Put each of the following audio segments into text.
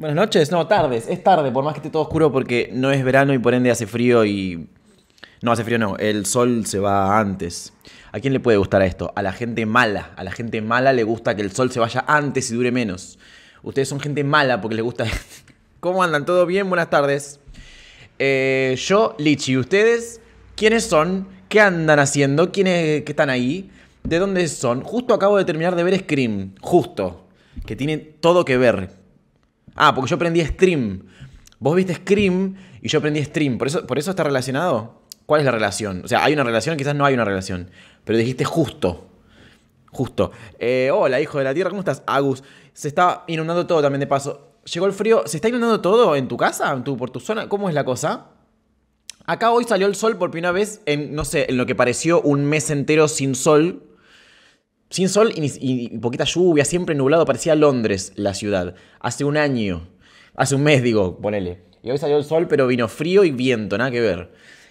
Buenas noches, no, tardes, es tarde, por más que esté todo oscuro porque no es verano y por ende hace frío y... No, hace frío no, el sol se va antes. ¿A quién le puede gustar esto? A la gente mala, a la gente mala le gusta que el sol se vaya antes y dure menos. Ustedes son gente mala porque les gusta... ¿Cómo andan? ¿Todo bien? Buenas tardes. Eh, yo, Lichi, ¿ustedes quiénes son? ¿Qué andan haciendo? ¿Quiénes que están ahí? ¿De dónde son? Justo acabo de terminar de ver Scream, justo, que tiene todo que ver Ah, porque yo aprendí Stream. Vos viste Scream y yo aprendí Stream. ¿Por eso, ¿Por eso está relacionado? ¿Cuál es la relación? O sea, hay una relación, quizás no hay una relación. Pero dijiste justo. Justo. Eh, hola, hijo de la tierra, ¿cómo estás? Agus. Se está inundando todo también de paso. Llegó el frío. ¿Se está inundando todo en tu casa? ¿En tu, ¿Por tu zona? ¿Cómo es la cosa? Acá hoy salió el sol por primera vez en, no sé, en lo que pareció un mes entero sin sol. Sin sol y, poquita lluvia, siempre nublado, parecía Londres la ciudad. Hace un año, hace un mes digo, ponele. Y hoy salió el sol, pero vino frío y viento, nada que ver.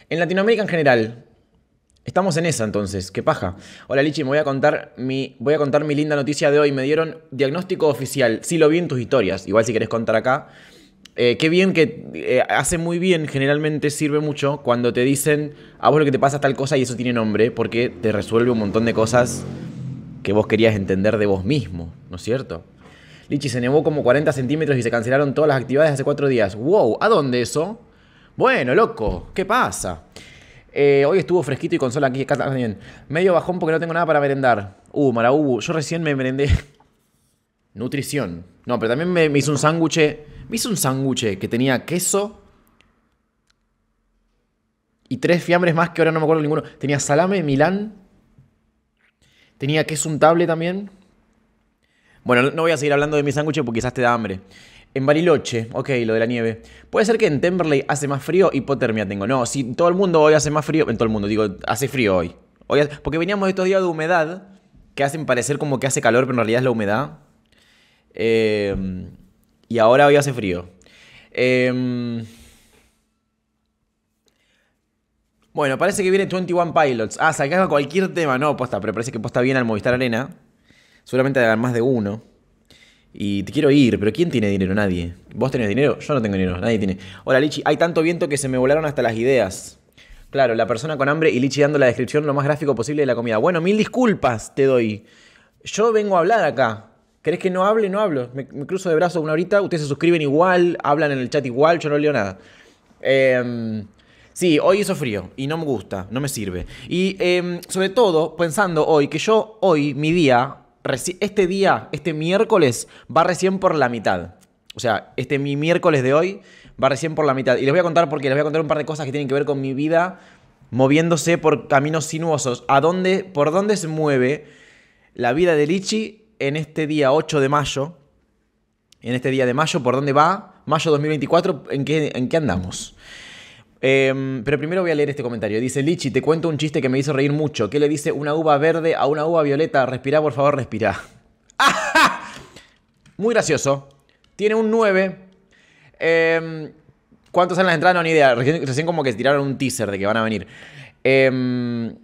En Latinoamérica en general, estamos en esa entonces, qué paja. Hola Lichi, me voy a contar mi, voy a contar mi linda noticia de hoy. Me dieron diagnóstico oficial, sí lo vi en tus historias, igual si querés contar acá. Eh, qué bien que eh, hace muy bien, generalmente sirve mucho cuando te dicen a vos lo que te pasa tal cosa y eso tiene nombre, porque te resuelve un montón de cosas que vos querías entender de vos mismo, ¿no es cierto? Lichi, se nevó como 40 centímetros y se cancelaron todas las actividades hace cuatro días. ¡Wow! ¿A dónde eso? Bueno, loco, ¿qué pasa? Eh, hoy estuvo fresquito y con sol aquí también. Medio bajón porque no tengo nada para merendar. Uh, Marabu, yo recién me merendé. Nutrición. No, pero también me, me hizo un sándwich. Me hizo un sándwich que tenía queso. Y tres fiambres más que ahora no me acuerdo ninguno. Tenía salame, milán Tenía queso untable también. Bueno, no voy a seguir hablando de mi sándwich porque quizás te da hambre. En Bariloche, ok, lo de la nieve. Puede ser que en Temperley hace más frío, hipotermia tengo. No, si todo el mundo hoy hace más frío, en todo el mundo, digo, hace frío hoy. hoy porque veníamos estos días de humedad que hacen parecer como que hace calor, pero en realidad es la humedad. Em, y ahora hoy hace frío. Eh, Bueno, parece que viene 21 Pilots. Ah, sacaba cualquier tema. No, posta, pero parece que posta bien al Movistar Arena. Seguramente hagan más de uno. Y te quiero ir, pero ¿quién tiene dinero? Nadie. ¿Vos tenés dinero? Yo no tengo dinero, nadie tiene. Hola Lichi, hay tanto viento que se me volaron hasta las ideas. Claro, la persona con hambre y Lichi dando la descripción lo más gráfico posible de la comida. Bueno, mil disculpas te doy. Yo vengo a hablar acá. ¿Querés que no hable? No hablo. Me, me cruzo de brazos una horita, ustedes se suscriben igual, hablan en el chat igual, yo no leo nada. Eh, Sí, hoy hizo frío y no me gusta, no me sirve. Y em, sobre todo pensando hoy que yo hoy, mi día, este día, este miércoles, va recién por la mitad. O sea, este mi miércoles de hoy va recién por la mitad. Y les voy a contar porque les voy a contar un par de cosas que tienen que ver con mi vida moviéndose por caminos sinuosos. ¿A dónde, por dónde se mueve la vida de Lichi en este día 8 de mayo? En este día de mayo, ¿por dónde va? Mayo 2024, ¿en qué, en qué andamos? Em, pero primero voy a leer este comentario. Dice Lichi, te cuento un chiste que me hizo reír mucho. ¿Qué le dice una uva verde a una uva violeta? Respira, por favor, respira. Muy gracioso. Tiene un 9. Em, ¿Cuántos salen las entradas? No, ni idea. Recién, como que tiraron un teaser de que van a venir. Em,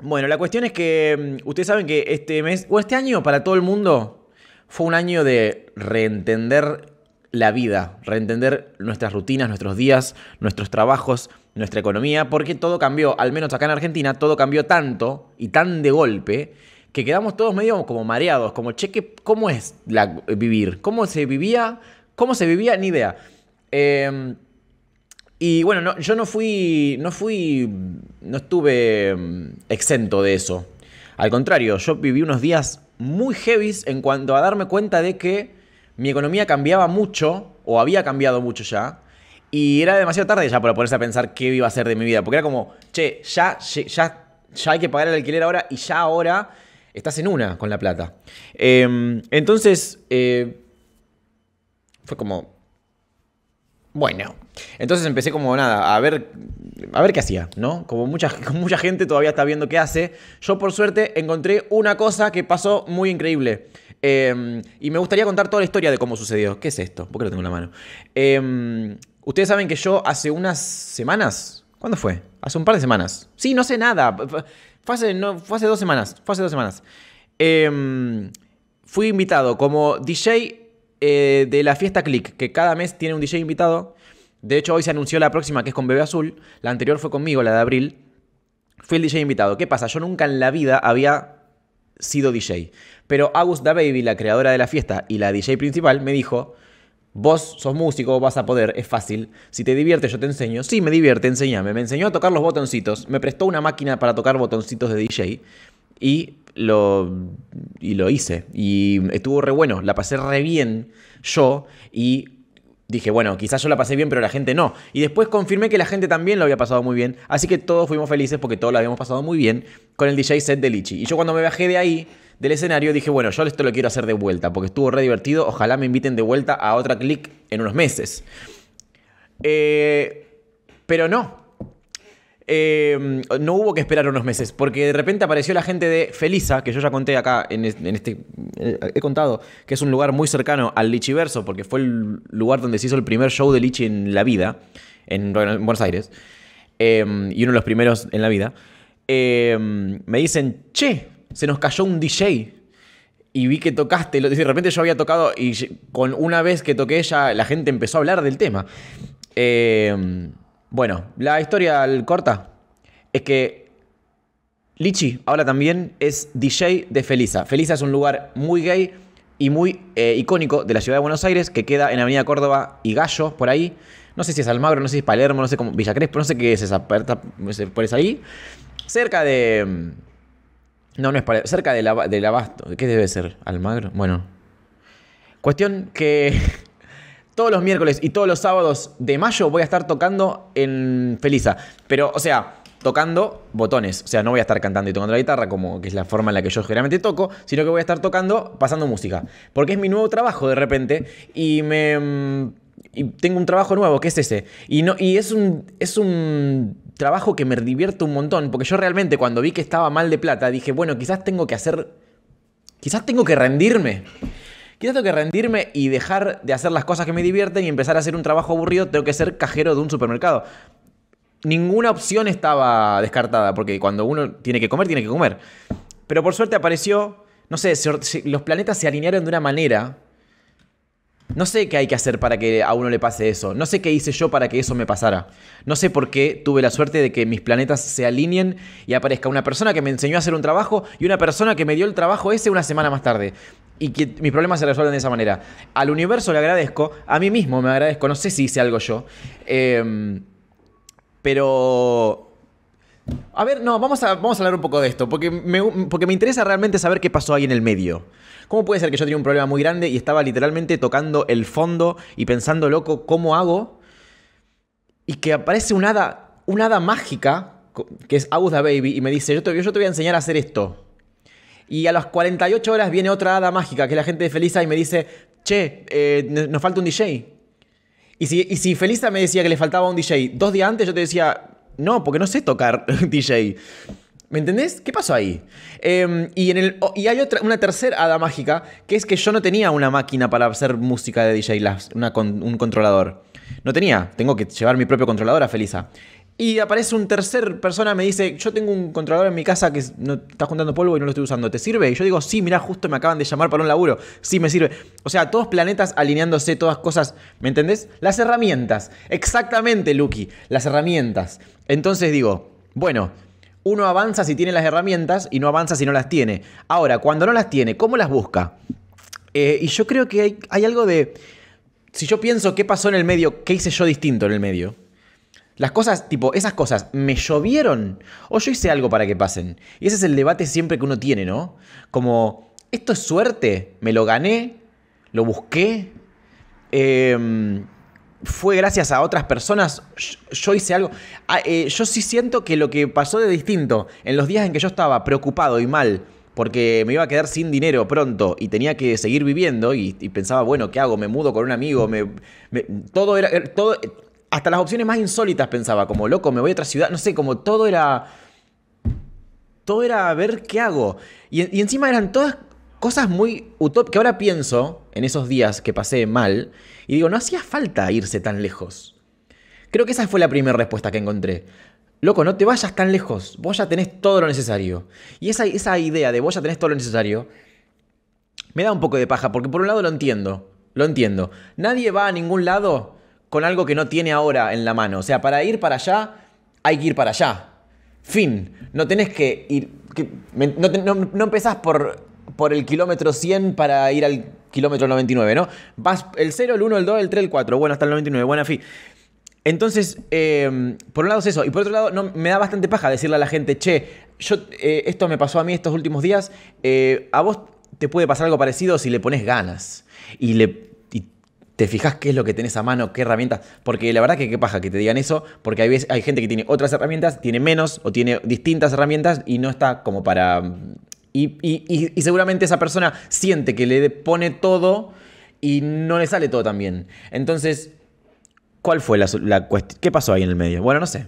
bueno, la cuestión es que ustedes saben que este mes, o este año para todo el mundo, fue un año de reentender la vida, reentender nuestras rutinas, nuestros días, nuestros trabajos, nuestra economía, porque todo cambió, al menos acá en Argentina, todo cambió tanto y tan de golpe que quedamos todos medio como mareados, como cheque, ¿cómo es la, vivir? ¿Cómo se vivía? ¿Cómo se vivía? Ni idea. Em, y bueno, yo no fui, no fui, no estuve em, exento de eso. Al contrario, yo viví unos días muy heavies en cuanto a darme cuenta de que mi economía cambiaba mucho, o había cambiado mucho ya, y era demasiado tarde ya para ponerse a pensar qué iba a hacer de mi vida, porque era como, che, ya, ya, ya hay que pagar el alquiler ahora y ya ahora estás en una con la plata. Em, entonces, eh, fue como, bueno, entonces empecé como nada, a ver, a ver qué hacía, ¿no? Como mucha, mucha gente todavía está viendo qué hace. Yo por suerte encontré una cosa que pasó muy increíble. Em, y me gustaría contar toda la historia de cómo sucedió. ¿Qué es esto? ¿Por qué lo tengo en la mano? Em, ustedes saben que yo hace unas semanas. ¿Cuándo fue? Hace un par de semanas. Sí, no sé nada. Fue hace, no, fue hace dos semanas. Fue hace dos semanas. Em, fui invitado como DJ eh, de la fiesta Click, que cada mes tiene un DJ invitado. De hecho, hoy se anunció la próxima, que es con Bebé Azul. La anterior fue conmigo, la de abril. Fui el DJ invitado. ¿Qué pasa? Yo nunca en la vida había sido DJ. Pero Agus Da Baby, la creadora de la fiesta y la DJ principal, me dijo, vos sos músico, vas a poder, es fácil. Si te divierte, yo te enseño. Sí, me divierte, enséñame. Me enseñó a tocar los botoncitos. Me prestó una máquina para tocar botoncitos de DJ. Y lo, y lo hice. Y estuvo re bueno. La pasé re bien yo. Y dije, bueno, quizás yo la pasé bien, pero la gente no. Y después confirmé que la gente también lo había pasado muy bien. Así que todos fuimos felices porque todos lo habíamos pasado muy bien con el DJ set de Lichi. Y yo cuando me bajé de ahí, del escenario, dije, bueno, yo esto lo quiero hacer de vuelta porque estuvo re divertido. Ojalá me inviten de vuelta a otra click en unos meses. Eh, pero no, eh, no hubo que esperar unos meses, porque de repente apareció la gente de Felisa, que yo ya conté acá, en, este, eh, he contado, que es un lugar muy cercano al Lichiverso, porque fue el lugar donde se hizo el primer show de Lichi en la vida, en, Buenos Aires, y uno de los primeros en la vida. me dicen, che, se nos cayó un DJ. Y vi que tocaste, de repente yo había tocado y con una vez que toqué ya la gente empezó a hablar del tema. Eh, bueno, la historia corta es que Lichi ahora también es DJ de Felisa. Felisa es un lugar muy gay y muy eh, icónico de la ciudad de Buenos Aires que queda en Avenida Córdoba y Gallo, por ahí. No sé si es Almagro, no sé si es Palermo, no sé cómo, Villa Crespo, no sé qué es esa, por esa ahí. Cerca de... No, no es Palermo, cerca del de Abasto. ¿Qué debe ser? ¿Almagro? Bueno. Cuestión que todos los miércoles y todos los sábados de mayo voy a estar tocando en Felisa. Pero, o sea, tocando botones. O sea, no voy a estar cantando y tocando la guitarra, como que es la forma en la que yo generalmente toco, sino que voy a estar tocando, pasando música. Porque es mi nuevo trabajo de repente y me. Y tengo un trabajo nuevo, que es ese. Y, no, y es, un, es un trabajo que me divierte un montón, porque yo realmente cuando vi que estaba mal de plata, dije, bueno, quizás tengo que hacer. Quizás tengo que rendirme. Quizás tengo que rendirme y dejar de hacer las cosas que me divierten y empezar a hacer un trabajo aburrido, tengo que ser cajero de un supermercado. Ninguna opción estaba descartada, porque cuando uno tiene que comer, tiene que comer. Pero por suerte apareció, no sé, los planetas se alinearon de una manera no sé qué hay que hacer para que a uno le pase eso. No sé qué hice yo para que eso me pasara. No sé por qué tuve la suerte de que mis planetas se alineen y aparezca una persona que me enseñó a hacer un trabajo y una persona que me dio el trabajo ese una semana más tarde. Y que mis problemas se resuelven de esa manera. Al universo le agradezco, a mí mismo me agradezco. No sé si hice algo yo. Em, pero a ver, no, vamos a, vamos a hablar un poco de esto, porque me, porque me interesa realmente saber qué pasó ahí en el medio. ¿Cómo puede ser que yo tenía un problema muy grande y estaba literalmente tocando el fondo y pensando, loco, ¿cómo hago? Y que aparece una hada, una hada mágica, que es Agus Baby, y me dice, yo te, yo te voy a enseñar a hacer esto. Y a las 48 horas viene otra hada mágica, que es la gente de Felisa, y me dice, che, eh, nos falta un DJ. Y si, y si Felisa me decía que le faltaba un DJ dos días antes, yo te decía, no, porque no sé tocar DJ. ¿Me entendés? ¿Qué pasó ahí? Em, y, hay otra, una tercera hada mágica, que es que yo no tenía una máquina para hacer música de DJ, una, un controlador. No tenía, tengo que llevar mi propio controlador a Felisa. Y aparece un tercer persona, me dice, yo tengo un controlador en mi casa que no, está juntando polvo y no lo estoy usando, ¿te sirve? Y yo digo, sí, mira, justo me acaban de llamar para un laburo, sí, me sirve. O sea, todos planetas alineándose, todas cosas, ¿me entendés? Las herramientas, exactamente, Lucky, las herramientas. Entonces digo, bueno, uno avanza si tiene las herramientas y no avanza si no las tiene. Ahora, cuando no las tiene, ¿cómo las busca? Eh, y yo creo que hay, hay algo de... Si yo pienso qué pasó en el medio, qué hice yo distinto en el medio, las cosas, tipo, esas cosas, ¿me llovieron? ¿O yo hice algo para que pasen? Y ese es el debate siempre que uno tiene, ¿no? Como, ¿esto es suerte? ¿Me lo gané? ¿Lo busqué? Em, ¿Fue gracias a otras personas? ¿Yo hice algo? Ah, eh, yo sí siento que lo que pasó de distinto en los días en que yo estaba preocupado y mal porque me iba a quedar sin dinero pronto y tenía que seguir viviendo y, pensaba, bueno, ¿qué hago? ¿Me mudo con un amigo? Me, todo era... Todo, hasta las opciones más insólitas pensaba, como loco, me voy a otra ciudad, no sé, como todo era... Todo era a ver qué hago. Y, encima eran todas cosas muy utópicas, que ahora pienso en esos días que pasé mal, y digo, no hacía falta irse tan lejos. Creo que esa fue la primera respuesta que encontré. Loco, no te vayas tan lejos, vos ya tenés todo lo necesario. Y esa, esa idea de vos ya tenés todo lo necesario, me da un poco de paja, porque por un lado lo entiendo. lo entiendo. Nadie va a ningún lado con algo que no tiene ahora en la mano. O sea, para ir para allá, hay que ir para allá. Fin. No tenés que ir. no, empezás por, por el kilómetro 100 para ir al kilómetro 99, ¿no? Vas el 0, el 1, el 2, el 3, el 4. Bueno, hasta el 99. Buena fin. Entonces, em, por un lado es eso. Y por otro lado, me da bastante paja decirle a la gente, che, yo, eh, esto me pasó a mí estos últimos días. Eh, a vos te puede pasar algo parecido si le pones ganas. Y le te fijas qué es lo que tenés a mano, qué herramientas. Porque la verdad que qué paja que te digan eso, porque hay, hay gente que tiene otras herramientas, tiene menos o tiene distintas herramientas y no está como para... Y, seguramente esa persona siente que le pone todo y no le sale todo tan bien. Entonces, ¿cuál fue la, cuestión? ¿Qué pasó ahí en el medio? Bueno, no sé.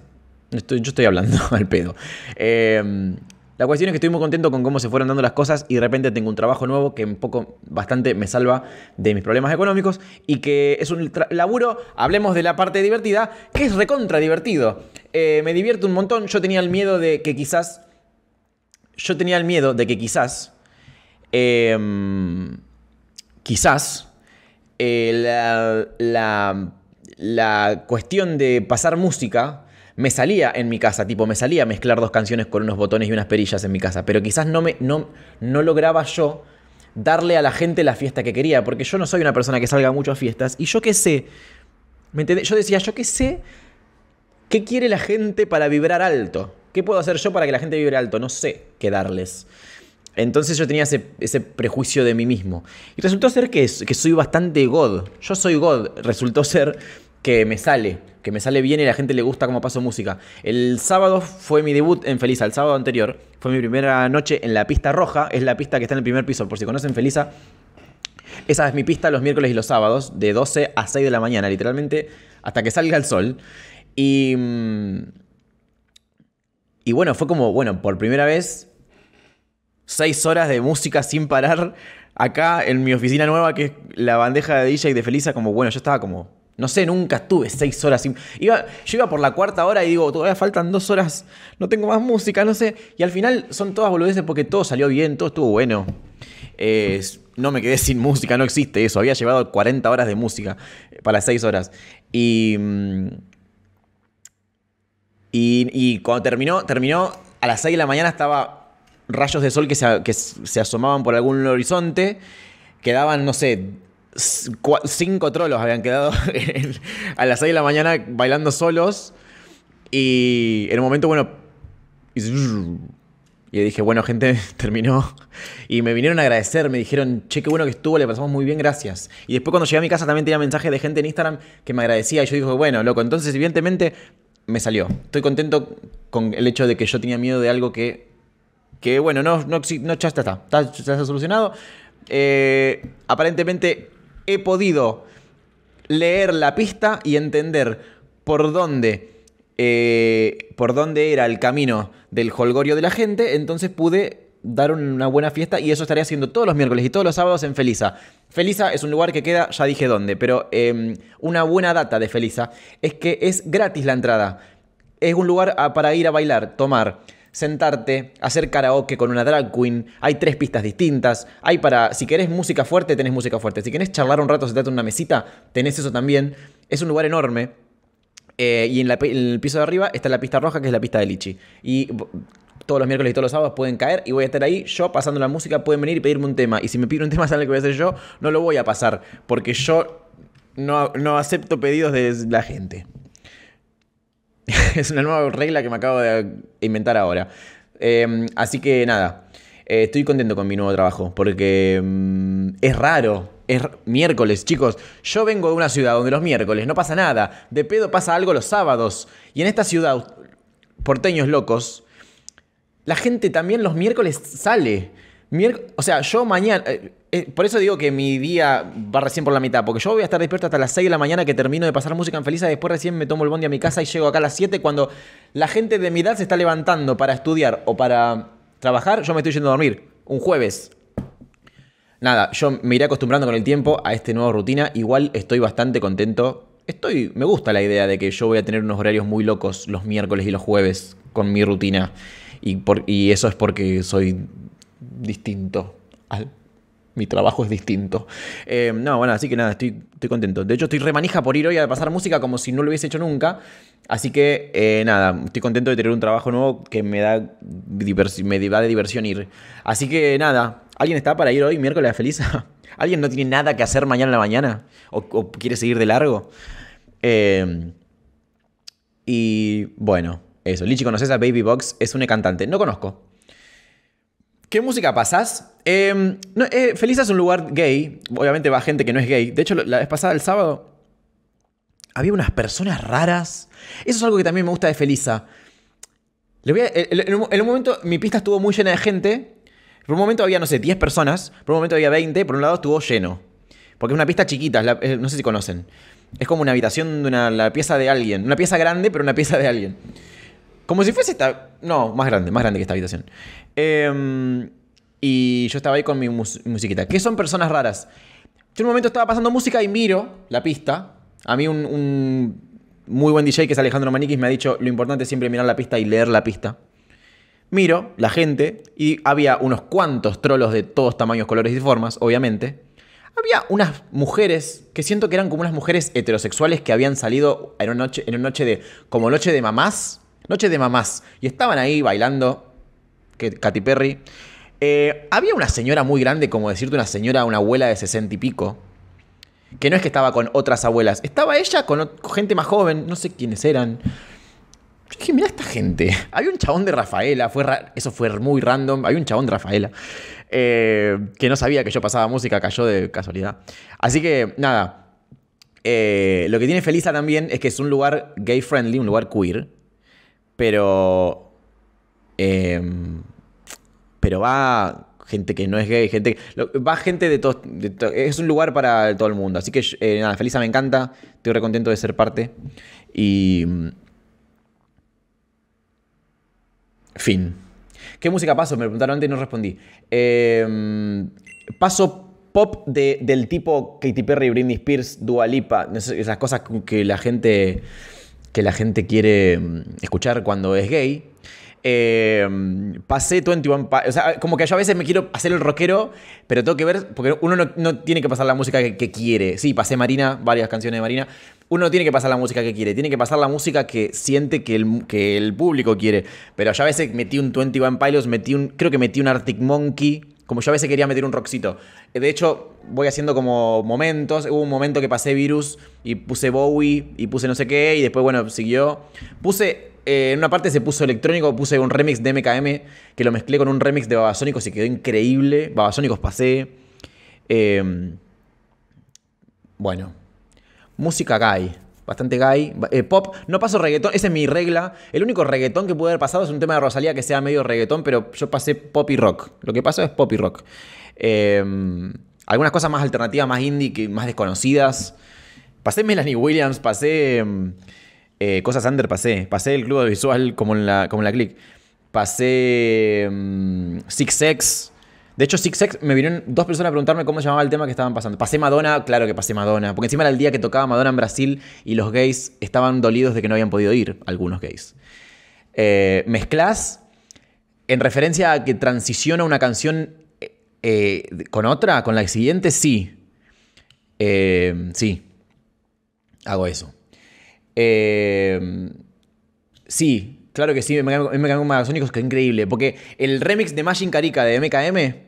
Estoy, yo estoy hablando al pedo. Eh, la cuestión es que estoy muy contento con cómo se fueron dando las cosas y de repente tengo un trabajo nuevo que un poco, bastante me salva de mis problemas económicos y que es un laburo, hablemos de la parte divertida, que es recontra divertido. Eh, me divierte un montón, yo tenía el miedo de que quizás, yo tenía el miedo de que quizás, em, quizás, eh, la, la cuestión de pasar música me salía en mi casa, tipo, me salía mezclar dos canciones con unos botones y unas perillas en mi casa, pero quizás no, me, no, no lograba yo darle a la gente la fiesta que quería, porque yo no soy una persona que salga mucho a fiestas, y yo qué sé, ¿me Yo decía, yo qué sé, ¿qué quiere la gente para vibrar alto? ¿Qué puedo hacer yo para que la gente vibre alto? No sé qué darles. Entonces yo tenía ese, prejuicio de mí mismo. Y resultó ser que, soy bastante God. Yo soy God. Resultó ser que me sale, que me sale bien y la gente le gusta cómo paso música. El sábado fue mi debut en Felisa, el sábado anterior fue mi primera noche en la pista roja, es la pista que está en el primer piso, por si conocen Felisa. Esa es mi pista los miércoles y los sábados, de 12 a 6 de la mañana, literalmente hasta que salga el sol. Y, mm, y bueno, fue como, bueno, por primera vez, 6 horas de música sin parar acá en mi oficina nueva, que es la bandeja de DJ de Felisa, como bueno, yo estaba como no sé, nunca estuve seis horas sin... Iba, yo iba por la cuarta hora y digo, todavía faltan dos horas, no tengo más música, no sé. Y al final son todas boludeces porque todo salió bien, todo estuvo bueno. no me quedé sin música, no existe eso. Había llevado 40 horas de música para las 6 horas. Y, mm, y, cuando terminó, terminó a las 6 de la mañana estaba rayos de sol que se, que se asomaban por algún horizonte. Quedaban, no sé, cinco trolos habían quedado a las 6 de la mañana bailando solos. Y en un momento, bueno. Y dije, bueno, gente, terminó. Y me vinieron a agradecer, me dijeron, che, qué bueno que estuvo, le pasamos muy bien, gracias. Y después cuando llegué a mi casa también tenía mensajes de gente en Instagram que me agradecía. Y yo dije, bueno, loco, entonces evidentemente me salió. Estoy contento con el hecho de que yo tenía miedo de algo que, que bueno, no, no, no ya está, está, ya está solucionado. Eh, aparentemente he podido leer la pista y entender por dónde, eh, por dónde era el camino del holgorio de la gente, entonces pude dar una buena fiesta y eso estaría haciendo todos los miércoles y todos los sábados en Felisa. Felisa es un lugar que queda, ya dije dónde, pero em, una buena data de Felisa es que es gratis la entrada. Es un lugar para ir a bailar, tomar sentarte, hacer karaoke con una drag queen. Hay tres pistas distintas. Hay para, si querés música fuerte, tenés música fuerte. Si querés charlar un rato, sentarte en una mesita, tenés eso también. Es un lugar enorme. Eh, y en, el piso de arriba está la pista roja, que es la pista de Lichi. Y todos los miércoles y todos los sábados pueden caer y voy a estar ahí. Yo pasando la música, pueden venir y pedirme un tema. Y si me piden un tema, saben lo que voy a hacer yo, no lo voy a pasar. Porque yo no, no acepto pedidos de la gente. es una nueva regla que me acabo de inventar ahora. Em, así que nada, eh, estoy contento con mi nuevo trabajo porque mm, es raro. Es miércoles, chicos. Yo vengo de una ciudad donde los miércoles no pasa nada. De pedo pasa algo los sábados. Y en esta ciudad, porteños locos, la gente también los miércoles sale o sea, yo mañana. Eh, eh, por eso digo que mi día va recién por la mitad. Porque yo voy a estar despierto hasta las 6 de la mañana que termino de pasar música en Feliza. Después recién me tomo el bondi a mi casa y llego acá a las 7. Cuando la gente de mi edad se está levantando para estudiar o para trabajar, yo me estoy yendo a dormir. Un jueves. Nada, yo me iré acostumbrando con el tiempo a esta nueva rutina. Igual estoy bastante contento. Estoy. Me gusta la idea de que yo voy a tener unos horarios muy locos los miércoles y los jueves con mi rutina. Y, por, y eso es porque soy distinto al Mi trabajo es distinto. Eh, no, bueno, así que nada, estoy, estoy contento. De hecho, estoy remanija por ir hoy a pasar música como si no lo hubiese hecho nunca. Así que eh, nada, estoy contento de tener un trabajo nuevo que me da, me da de diversión ir. Así que nada, ¿alguien está para ir hoy miércoles Feliz? ¿Alguien no tiene nada que hacer mañana en la mañana? ¿O, quiere seguir de largo? Eh, y bueno, eso. Lichi, ¿conoces a Baby Box? Es una cantante. No conozco. ¿Qué música pasás? Em, eh, es un lugar gay. Obviamente va gente que no es gay. De hecho, la vez pasada, el sábado, había unas personas raras. Eso es algo que también me gusta de Felisa. en, un momento mi pista estuvo muy llena de gente. Por un momento había, no sé, 10 personas. Por un momento había 20. Por un lado estuvo lleno. Porque es una pista chiquita. no sé si conocen. Es como una habitación de una la pieza de alguien. Una pieza grande, pero una pieza de alguien. Como si fuese esta. No, más grande, más grande que esta habitación. Em, y yo estaba ahí con mi musiquita. ¿Qué son personas raras? Yo en un momento estaba pasando música y miro la pista. A mí un, muy buen DJ que es Alejandro Maniquis me ha dicho lo importante es siempre mirar la pista y leer la pista. Miro la gente y había unos cuantos trolos de todos tamaños, colores y formas, obviamente. Había unas mujeres que siento que eran como unas mujeres heterosexuales que habían salido en una noche, en una noche de. como noche de mamás. Noche de mamás. Y estaban ahí bailando. Que, Katy Perry. Eh, había una señora muy grande, como decirte una señora, una abuela de sesenta y pico. Que no es que estaba con otras abuelas. Estaba ella con gente más joven. No sé quiénes eran. Yo dije, mira esta gente. Había un chabón de Rafaela. Fue eso fue muy random. Había un chabón de Rafaela. Eh, que no sabía que yo pasaba música, cayó de casualidad. Así que, nada. Eh, lo que tiene Felisa también es que es un lugar gay friendly, un lugar queer. Pero. Em, pero va gente que no es gay, gente. Va gente de todo. es un lugar para todo el mundo. Así que, eh, nada, Felisa me encanta. Estoy re contento de ser parte. Y. Fin. ¿Qué música paso? Me preguntaron antes y no respondí. Em, paso pop del tipo Katy Perry, Britney Spears, Dua Lipa, esas cosas que la gente que la gente quiere mm, escuchar cuando es gay. Eh, pasé 21 O sea, como que yo a veces me quiero hacer el rockero, pero tengo que ver, porque uno no, tiene que pasar la música que, quiere. Sí, pasé Marina, varias canciones de Marina. Uno no tiene que pasar la música que quiere, tiene que pasar la música que siente que el, que el público quiere. Pero yo a veces metí un 21 Pilots, metí un, creo que metí un Arctic Monkey. Como yo a veces quería meter un rockcito. De hecho, voy haciendo como momentos. Hubo un momento que pasé Virus y puse Bowie y puse no sé qué. Y después, bueno, siguió. Puse eh, en una parte se puso electrónico, puse un remix de MKM que lo mezclé con un remix de Babasónicos y quedó increíble. Babasónicos pasé. Em, bueno, música gay. Bastante gay. Eh, pop, no paso reggaetón, esa es mi regla. El único reggaetón que pude haber pasado es un tema de Rosalía que sea medio reggaetón, pero yo pasé pop y rock. Lo que pasó es pop y rock. Em, algunas cosas más alternativas, más indie, más desconocidas. Pasé Melanie Williams, pasé. Em, eh, cosas under pasé. Pasé el club visual como en la, como la Click. Pasé um, Six Sex. De hecho, Six Sex me vinieron dos personas a preguntarme cómo se llamaba el tema que estaban pasando. Pasé Madonna, claro que pasé Madonna. Porque encima era el día que tocaba Madonna en Brasil y los gays estaban dolidos de que no habían podido ir, algunos gays. Eh, mezclas en referencia a que transiciona una canción eh, con otra, con la siguiente, sí. sí. Hago eso. Eh, sí, claro que sí, MKM Babasónicos, que es increíble. Porque el remix de Machine Carica de MKM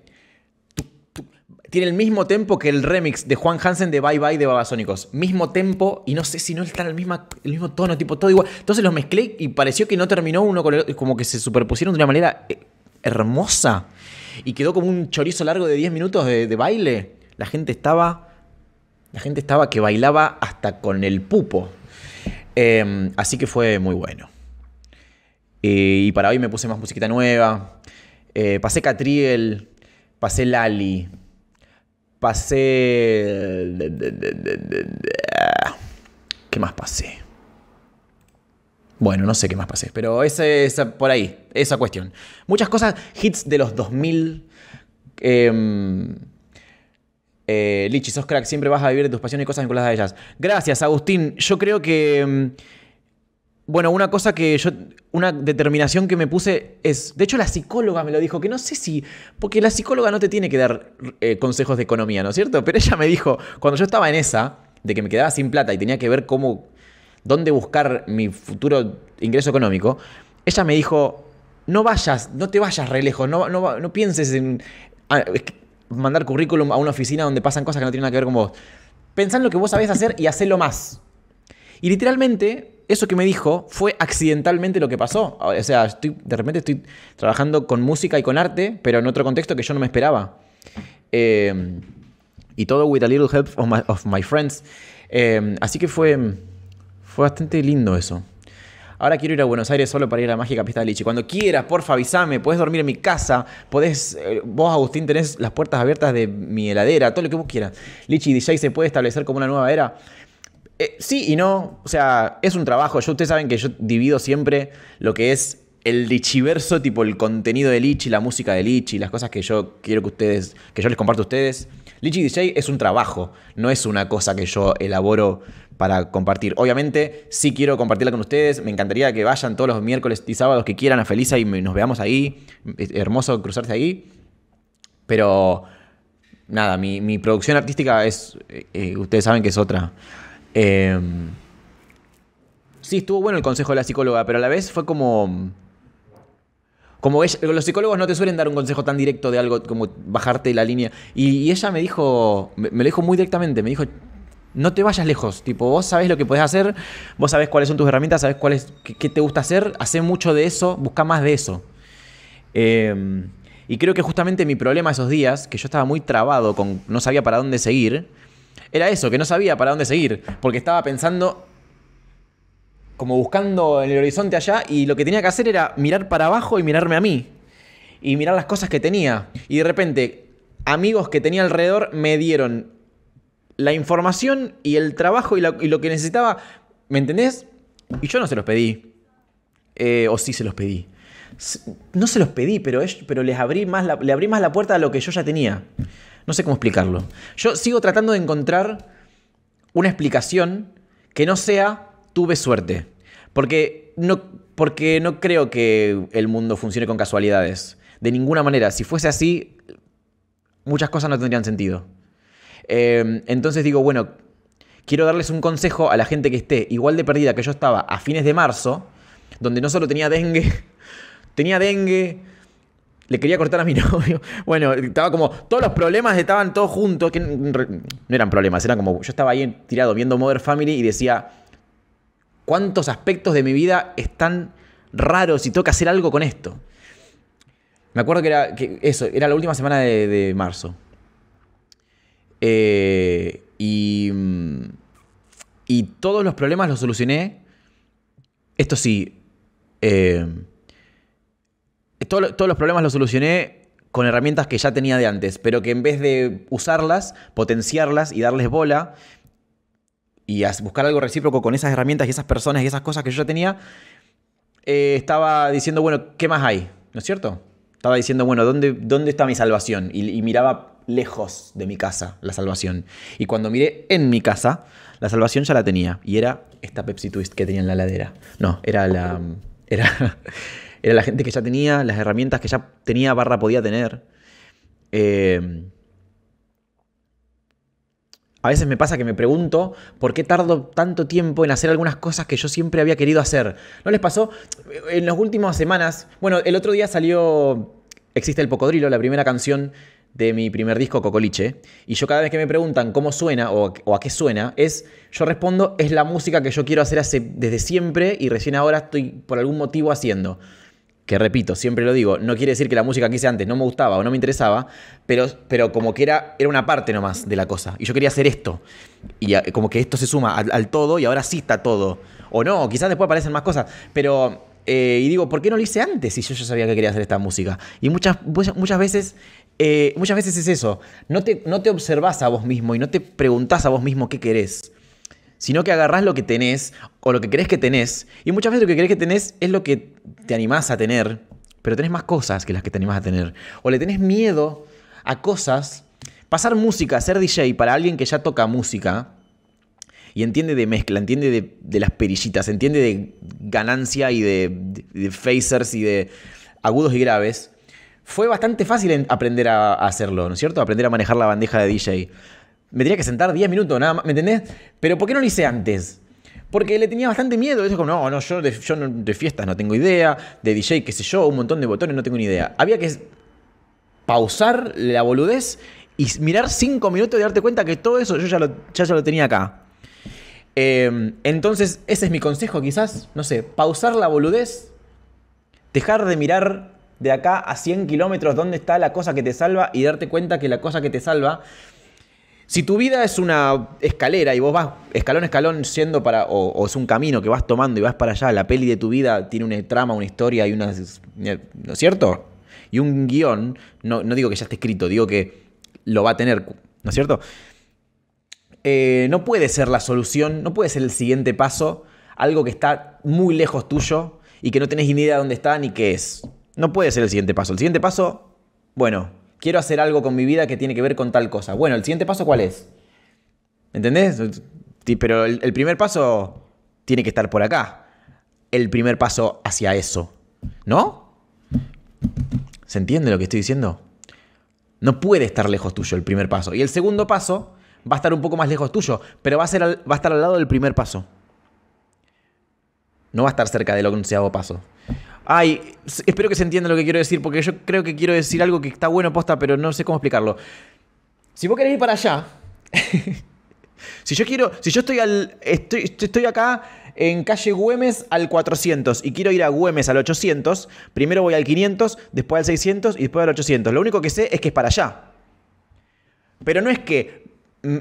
tiene el mismo tempo que el remix de Juan Hansen de Bye Bye de Babasónicos. Mismo tempo y no sé si no está en el, el mismo tono, tipo todo igual. Entonces los mezclé y pareció que no terminó uno con el como que se superpusieron de una manera eh, hermosa. Y quedó como un chorizo largo de 10 minutos de, baile. La gente estaba. La gente estaba que bailaba hasta con el pupo. Em, así que fue muy bueno. y para hoy me puse más musiquita nueva. Eh, pasé Catriel, pasé Lali, pasé... ¿Qué más pasé? Bueno, no sé qué más pasé, pero ese, es por ahí, esa cuestión. Muchas cosas, hits de los 2000. Eh, eh, Lichi, sos crack, siempre vas a vivir de tus pasiones y cosas vinculadas a ellas. Gracias, Agustín. Yo creo que. Bueno, una cosa que yo, una determinación que me puse es, de hecho la psicóloga me lo dijo, que no sé si, porque la psicóloga no te tiene que dar eh, consejos de economía, ¿no es cierto? Pero ella me dijo, cuando yo estaba en esa, de que me quedaba sin plata y tenía que ver cómo, dónde buscar mi futuro ingreso económico, ella me dijo, no vayas, no te vayas re lejos, no, no, no pienses en ah, mandar currículum a una oficina donde pasan cosas que no tienen nada que ver con vos. Pensá en lo que vos sabés hacer y hacelo más. Y literalmente, eso que me dijo fue accidentalmente lo que pasó. O sea, de repente estoy trabajando con música y con arte, pero en otro contexto que yo no me esperaba. Eh, y todo with a little help of my, friends. Eh, así que fue, fue bastante lindo eso. Ahora quiero ir a Buenos Aires solo para ir a la mágica pista de Lichi. Cuando quieras, porfa, avísame. Podés dormir en mi casa. Podés, eh, vos, Agustín, tenés las puertas abiertas de mi heladera. Todo lo que vos quieras. Lichi DJ se puede establecer como una nueva era. Eh, sí y no. O sea, es un trabajo. Yo, ustedes saben que yo divido siempre lo que es el lichiverso, tipo el contenido de Lichi, la música de Lichi, las cosas que yo quiero que ustedes, que yo les comparto a ustedes. Lichi DJ es un trabajo, no es una cosa que yo elaboro para compartir. Obviamente, sí quiero compartirla con ustedes. Me encantaría que vayan todos los miércoles y sábados que quieran a Felisa y nos veamos ahí. Hermoso cruzarse ahí. Pero nada, mi, producción artística es. Eh, eh, ustedes saben que es otra. Em, sí, estuvo bueno el consejo de la psicóloga, pero a la vez fue como. Como los psicólogos no te suelen dar un consejo tan directo de algo como bajarte la línea. Y, ella me dijo, me, lo dijo muy directamente, me dijo, no te vayas lejos. Tipo, vos sabés lo que podés hacer, vos sabés cuáles son tus herramientas, sabés cuál es, qué, te gusta hacer, hacé mucho de eso, busca más de eso. Em, y creo que justamente mi problema esos días, que yo estaba muy trabado, con no sabía para dónde seguir, era eso, que no sabía para dónde seguir, porque estaba pensando como buscando en el horizonte allá y lo que tenía que hacer era mirar para abajo y mirarme a mí y mirar las cosas que tenía. Y de repente, amigos que tenía alrededor me dieron la información y el trabajo y, lo que necesitaba, ¿me entendés? Y yo no se los pedí. Eh, o sí se los pedí. No se los pedí, pero, pero les abrí más le abrí más la puerta a lo que yo ya tenía. No sé cómo explicarlo. Yo sigo tratando de encontrar una explicación que no sea tuve suerte. Porque no, porque no creo que el mundo funcione con casualidades. De ninguna manera. Si fuese así, muchas cosas no tendrían sentido. Em, entonces digo, bueno, quiero darles un consejo a la gente que esté igual de perdida que yo estaba a fines de marzo, donde no solo tenía dengue, tenía dengue, le quería cortar a mi novio. Bueno, estaba como, todos los problemas estaban todos juntos, que no eran problemas, eran como, yo estaba ahí tirado viendo Mother Family y decía, ¿cuántos aspectos de mi vida están raros y tengo que hacer algo con esto? Me acuerdo que era eso, era la última semana de marzo. Eh, y, mm, y todos los problemas los solucioné. Esto sí, eh, todos los problemas los solucioné con herramientas que ya tenía de antes, pero que en vez de usarlas, potenciarlas y darles bola y buscar algo recíproco con esas herramientas y esas personas y esas cosas que yo ya tenía, eh, estaba diciendo, bueno, ¿qué más hay? ¿No es cierto? Estaba diciendo, bueno, ¿dónde, dónde está mi salvación? y miraba lejos de mi casa la salvación. Y cuando miré en mi casa, la salvación ya la tenía. Y era esta Pepsi Twist que tenía en la ladera. No, era la. Era, era la gente que ya tenía, las herramientas que ya tenía barra podía tener. Eh, a veces me pasa que me pregunto por qué tardo tanto tiempo en hacer algunas cosas que yo siempre había querido hacer. ¿No les pasó? En las últimas semanas, bueno, el otro día salió Existe el Pocodrilo, la primera canción de mi primer disco, Cocoliche. Y yo cada vez que me preguntan cómo suena o, a qué suena, es, yo respondo, es la música que yo quiero hacer hace, desde siempre y recién ahora estoy por algún motivo haciendo. Que repito, siempre lo digo, no quiere decir que la música que hice antes no me gustaba o no me interesaba, pero, pero como que era, era una parte nomás de la cosa. Y yo quería hacer esto. Y como que esto se suma al, todo y ahora sí está todo. O no, quizás después aparecen más cosas. Pero eh, y digo, ¿por qué no lo hice antes si yo ya sabía que quería hacer esta música? Y muchas, muchas veces eh, muchas veces es eso. No te, no te observás a vos mismo y no te preguntás a vos mismo qué querés. Sino que agarrás lo que tenés o lo que crees que tenés. Y muchas veces lo que crees que tenés es lo que te animás a tener. Pero tenés más cosas que las que te animás a tener. O le tenés miedo a cosas. Pasar música, ser DJ para alguien que ya toca música. y entiende de mezcla, entiende de, las perillitas, entiende de ganancia y de, de, phasers y de agudos y graves, fue bastante fácil aprender a, hacerlo, ¿no es cierto? Aprender a manejar la bandeja de DJ. Me tenía que sentar 10 minutos nada más, ¿me entendés? Pero ¿por qué no lo hice antes? Porque le tenía bastante miedo. Eso como, no, no, yo de, fiestas no tengo idea, de DJ, qué sé yo, un montón de botones, no tengo ni idea. Había que pausar la boludez y mirar cinco minutos y darte cuenta que todo eso yo ya lo, ya, lo tenía acá. Em, entonces, ese es mi consejo, quizás, no sé, pausar la boludez, dejar de mirar de acá a 100 kilómetros dónde está la cosa que te salva y darte cuenta que la cosa que te salva, si tu vida es una escalera y vos vas escalón a escalón siendo para, o, es un camino que vas tomando y vas para allá, la peli de tu vida tiene una trama, una historia y una, ¿no es cierto? Y un guion, no, no digo que ya esté escrito, digo que lo va a tener, ¿no es cierto? Eh, no puede ser la solución, no puede ser el siguiente paso, algo que está muy lejos tuyo y que no tenés ni idea de dónde está ni qué es. No puede ser el siguiente paso. El siguiente paso, bueno, quiero hacer algo con mi vida que tiene que ver con tal cosa. Bueno, el siguiente paso, ¿cuál es? ¿Entendés? Pero el, primer paso tiene que estar por acá. El primer paso hacia eso. ¿No? ¿Se entiende lo que estoy diciendo? No puede estar lejos tuyo el primer paso. Y el segundo paso va a estar un poco más lejos tuyo, pero va a, va a estar al lado del primer paso. No va a estar cerca del onceavo paso. Ay, espero que se entienda lo que quiero decir, porque yo creo que quiero decir algo que está bueno posta, pero no sé cómo explicarlo. Si vos querés ir para allá, si yo quiero, si yo estoy al, estoy, estoy acá en calle Güemes al 400 y quiero ir a Güemes al 800, primero voy al 500, después al 600 y después al 800. Lo único que sé es que es para allá. Pero no es que, mm,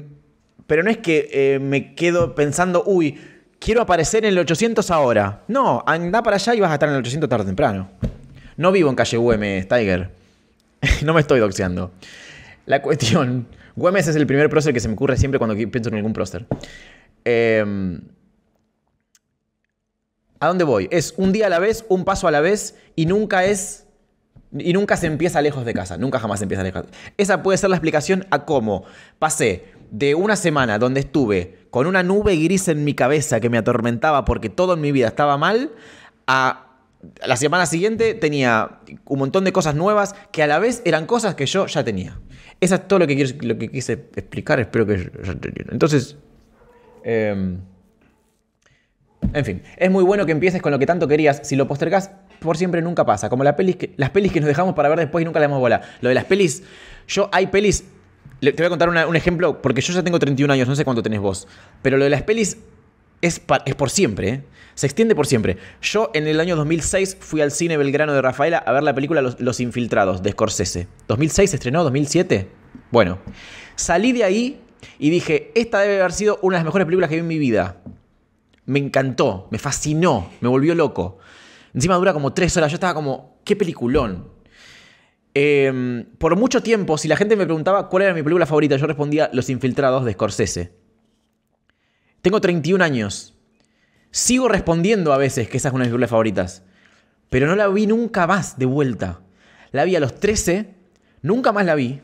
pero no es que eh, me quedo pensando, uy, quiero aparecer en el 800 ahora. No, anda para allá y vas a estar en el 800 tarde o temprano. No vivo en calle Güemes, Tiger. no me estoy doxeando. La cuestión, Güemes es el primer prócer que se me ocurre siempre cuando pienso en algún prócer. Eh, ¿A dónde voy? Es un día a la vez, un paso a la vez y nunca es... Y nunca se empieza lejos de casa, nunca jamás se empieza lejos. Esa puede ser la explicación a cómo pasé de una semana donde estuve con una nube gris en mi cabeza que me atormentaba porque todo en mi vida estaba mal, a la semana siguiente tenía un montón de cosas nuevas que a la vez eran cosas que yo ya tenía. Eso es todo lo que, lo que quise explicar, espero que... Entonces... Eh, en fin, es muy bueno que empieces con lo que tanto querías. Si lo postergás, por siempre nunca pasa. Como las pelis que, las pelis que nos dejamos para ver después y nunca le damos bola. Lo de las pelis, yo hay pelis. Te voy a contar un ejemplo, porque yo ya tengo 31 años, no sé cuánto tenés vos. Pero lo de las pelis es, es por siempre, ¿eh? Se extiende por siempre. Yo en el año 2006 fui al cine Belgrano de Rafaela a ver la película Los, Los Infiltrados de Scorsese. ¿2006 se estrenó? ¿2007? Bueno, salí de ahí y dije, esta debe haber sido una de las mejores películas que vi en mi vida. Me encantó, me fascinó, me volvió loco. Encima dura como tres horas. Yo estaba como, qué peliculón. Em, por mucho tiempo, si la gente me preguntaba cuál era mi película favorita, yo respondía Los Infiltrados de Scorsese. Tengo 31 años. Sigo respondiendo a veces que esa es una de mis películas favoritas. Pero no la vi nunca más de vuelta. La vi a los 13, nunca más la vi.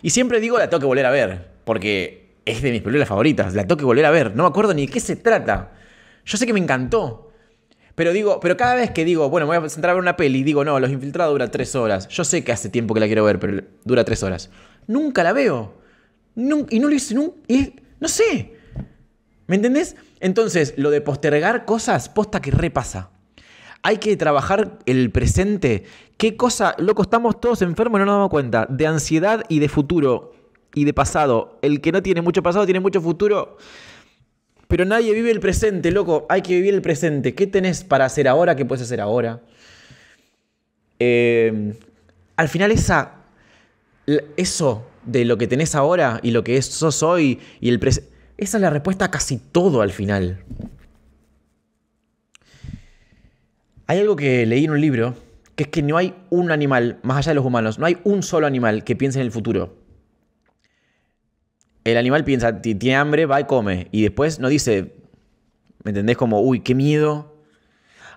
Y siempre digo la tengo que volver a ver. Porque es de mis películas favoritas. La tengo que volver a ver. No me acuerdo ni de qué se trata. Yo sé que me encantó. Pero digo, pero cada vez que digo, bueno, me voy a sentar a ver una peli, digo, no, Los Infiltrados dura tres horas. Yo sé que hace tiempo que la quiero ver, pero dura tres horas. Nunca la veo. y no lo hice nunca. no sé. ¿Me entendés? Entonces, lo de postergar cosas, posta que repasa. Hay que trabajar el presente. ¿Qué cosa? Loco, estamos todos enfermos y no nos damos cuenta. De ansiedad y de futuro y de pasado. El que no tiene mucho pasado tiene mucho futuro. Pero nadie vive el presente, loco. Hay que vivir el presente. ¿Qué tenés para hacer ahora? ¿Qué puedes hacer ahora? Eh, al final esa, eso de lo que tenés ahora y lo que sos hoy y el presente, esa es la respuesta a casi todo al final. Hay algo que leí en un libro, que es que no hay un animal, más allá de los humanos, no hay un solo animal que piense en el futuro el animal piensa, tiene hambre, va y come. Y después no dice, ¿me entendés? Como, uy, qué miedo.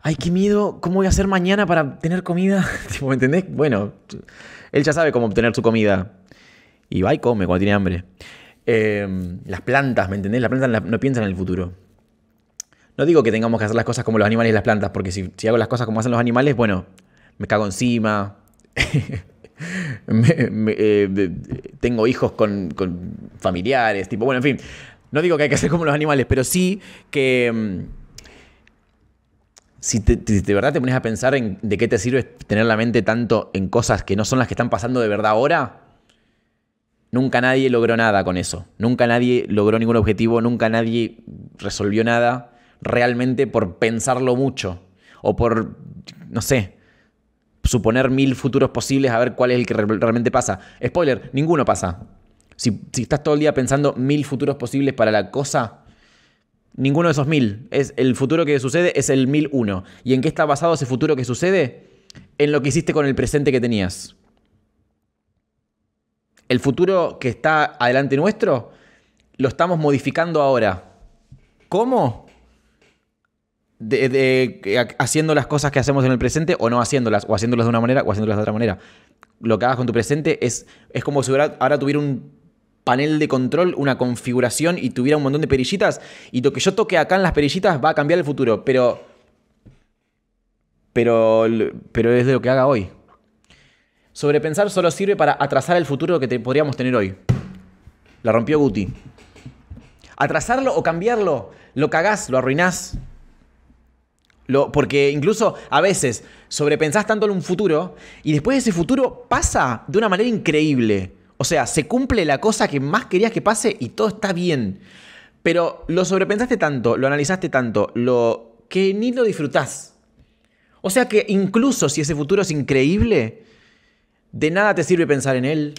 Ay, qué miedo, ¿cómo voy a hacer mañana para tener comida? ¿Me entendés? Bueno, él ya sabe cómo obtener su comida. Y va y come cuando tiene hambre. Em, las plantas, ¿me entendés? Las plantas no piensan en el futuro. No digo que tengamos que hacer las cosas como los animales y las plantas, porque si, hago las cosas como hacen los animales, bueno, me cago encima. Eh, tengo hijos con, familiares, tipo, bueno, en fin. No digo que hay que hacer como los animales, pero sí que... Em, si, de verdad te pones a pensar en de qué te sirve tener la mente tanto en cosas que no son las que están pasando de verdad ahora, nunca nadie logró nada con eso. Nunca nadie logró ningún objetivo, nunca nadie resolvió nada realmente por pensarlo mucho o por, no sé, suponer mil futuros posibles a ver cuál es el que realmente pasa. Spoiler, ninguno pasa. Si, estás todo el día pensando mil futuros posibles para la cosa, ninguno de esos mil. Es, el futuro que sucede es el mil uno. ¿Y en qué está basado ese futuro que sucede? En lo que hiciste con el presente que tenías. El futuro que está adelante nuestro lo estamos modificando ahora. ¿Cómo? De, haciendo las cosas que hacemos en el presente o no haciéndolas, o haciéndolas de una manera o haciéndolas de otra manera. Lo que hagas con tu presente es, es como si ahora, tuviera un panel de control, una configuración y tuviera un montón de perillitas y lo que yo toque acá en las perillitas va a cambiar el futuro, pero pero pero es de lo que haga hoy. Sobrepensar solo sirve para atrasar el futuro que podríamos tener hoy. La rompió Guti. Atrasarlo o cambiarlo, lo cagás, lo arruinás porque incluso a veces sobrepensás tanto en un futuro y después ese futuro pasa de una manera increíble. O sea, se cumple la cosa que más querías que pase y todo está bien. Pero lo sobrepensaste tanto, lo analizaste tanto, lo que ni lo disfrutás. O sea que incluso si ese futuro es increíble, de nada te sirve pensar en él.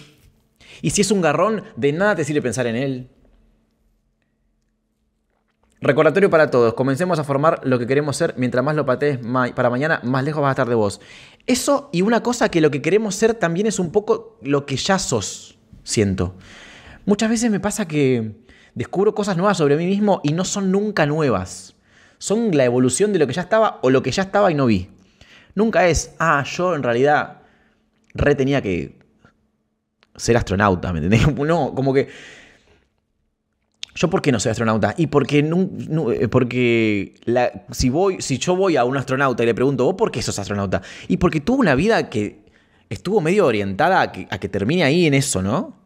Y si es un garrón, de nada te sirve pensar en él. Recordatorio para todos, comencemos a formar lo que queremos ser, mientras más lo patees para mañana, más lejos vas a estar de vos. Eso y una cosa que lo que queremos ser también es un poco lo que ya sos, siento. Muchas veces me pasa que descubro cosas nuevas sobre mí mismo y no son nunca nuevas. Son la evolución de lo que ya estaba o lo que ya estaba y no vi. Nunca es, ah, yo en realidad re tenía que ser astronauta, ¿me entendés? No, como que ¿Yo por qué no soy astronauta? Y porque, no, eh, porque si, voy, si yo voy a un astronauta y le pregunto, ¿vos por qué sos astronauta? Y porque tuvo una vida que estuvo medio orientada a que, termine ahí en eso, ¿no?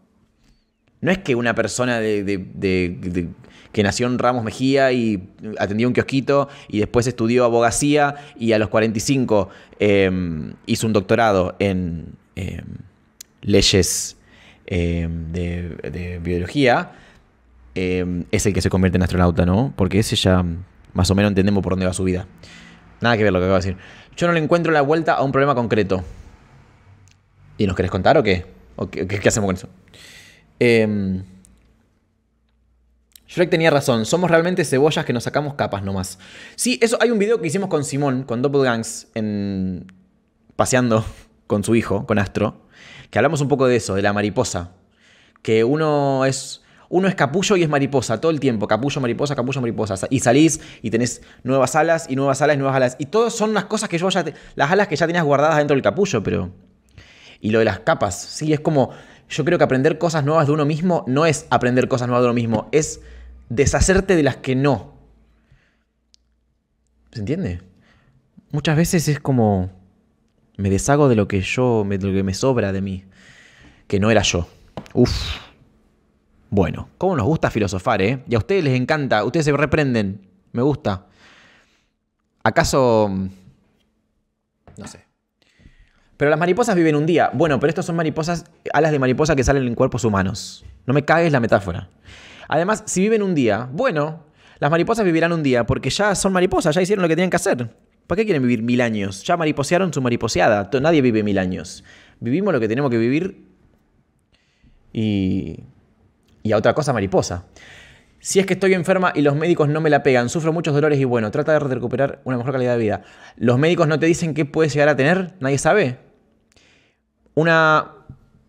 No es que una persona de, que nació en Ramos Mejía y atendió un kiosquito y después estudió abogacía y a los 45 em, hizo un doctorado en em, leyes em, de biología Em, es el que se convierte en astronauta, ¿no? Porque ese ya más o menos entendemos por dónde va su vida. Nada que ver lo que acabo de decir. Yo no le encuentro la vuelta a un problema concreto. ¿Y nos querés contar o qué? qué, hacemos con eso? Eh, Shrek tenía razón, somos realmente cebollas que nos sacamos capas nomás. Sí, eso hay un video que hicimos con Simón, con Doppelgangs, en, paseando con su hijo, con Astro, que hablamos un poco de eso, de la mariposa. Que uno es uno es capullo y es mariposa, todo el tiempo, capullo, mariposa, capullo, mariposa. Y salís y tenés nuevas alas y nuevas alas y nuevas alas. Y todas son las cosas que yo ya, las alas que ya tenías guardadas dentro del capullo, pero... Y lo de las capas, sí, es como, yo creo que aprender cosas nuevas de uno mismo no es aprender cosas nuevas de uno mismo, es deshacerte de las que no. ¿Se entiende? Muchas veces es como, me deshago de lo que yo, de lo que me sobra de mí, que no era yo. Uf. Bueno, ¿cómo nos gusta filosofar, eh? Y a ustedes les encanta, ustedes se reprenden, me gusta. ¿Acaso... No sé. Pero las mariposas viven un día. Bueno, pero estas son mariposas, alas de mariposa que salen en cuerpos humanos. No me cagues la metáfora. Además, si viven un día, bueno, las mariposas vivirán un día porque ya son mariposas, ya hicieron lo que tenían que hacer. ¿Para qué quieren vivir mil años? Ya mariposearon su mariposeada. Nadie vive mil años. Vivimos lo que tenemos que vivir y y a otra cosa mariposa. Si es que estoy enferma y los médicos no me la pegan, sufro muchos dolores y bueno, trata de recuperar una mejor calidad de vida. ¿Los médicos no te dicen qué puedes llegar a tener? ¿Nadie sabe? Una...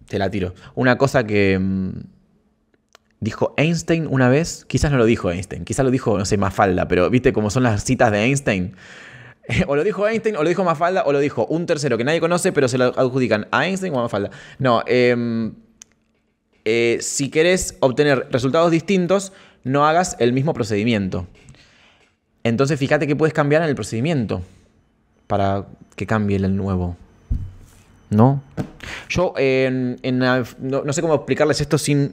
Te la tiro. Una cosa que mm, dijo Einstein una vez, quizás no lo dijo Einstein, quizás lo dijo, no sé, Mafalda, pero viste cómo son las citas de Einstein. o lo dijo Einstein, o lo dijo Mafalda, o lo dijo un tercero que nadie conoce, pero se lo adjudican a Einstein o a Mafalda. No, eh eh, si querés obtener resultados distintos, no hagas el mismo procedimiento. Entonces fíjate que puedes cambiar en el procedimiento para que cambie el nuevo. ¿No? Yo no, sé cómo explicarles esto sin,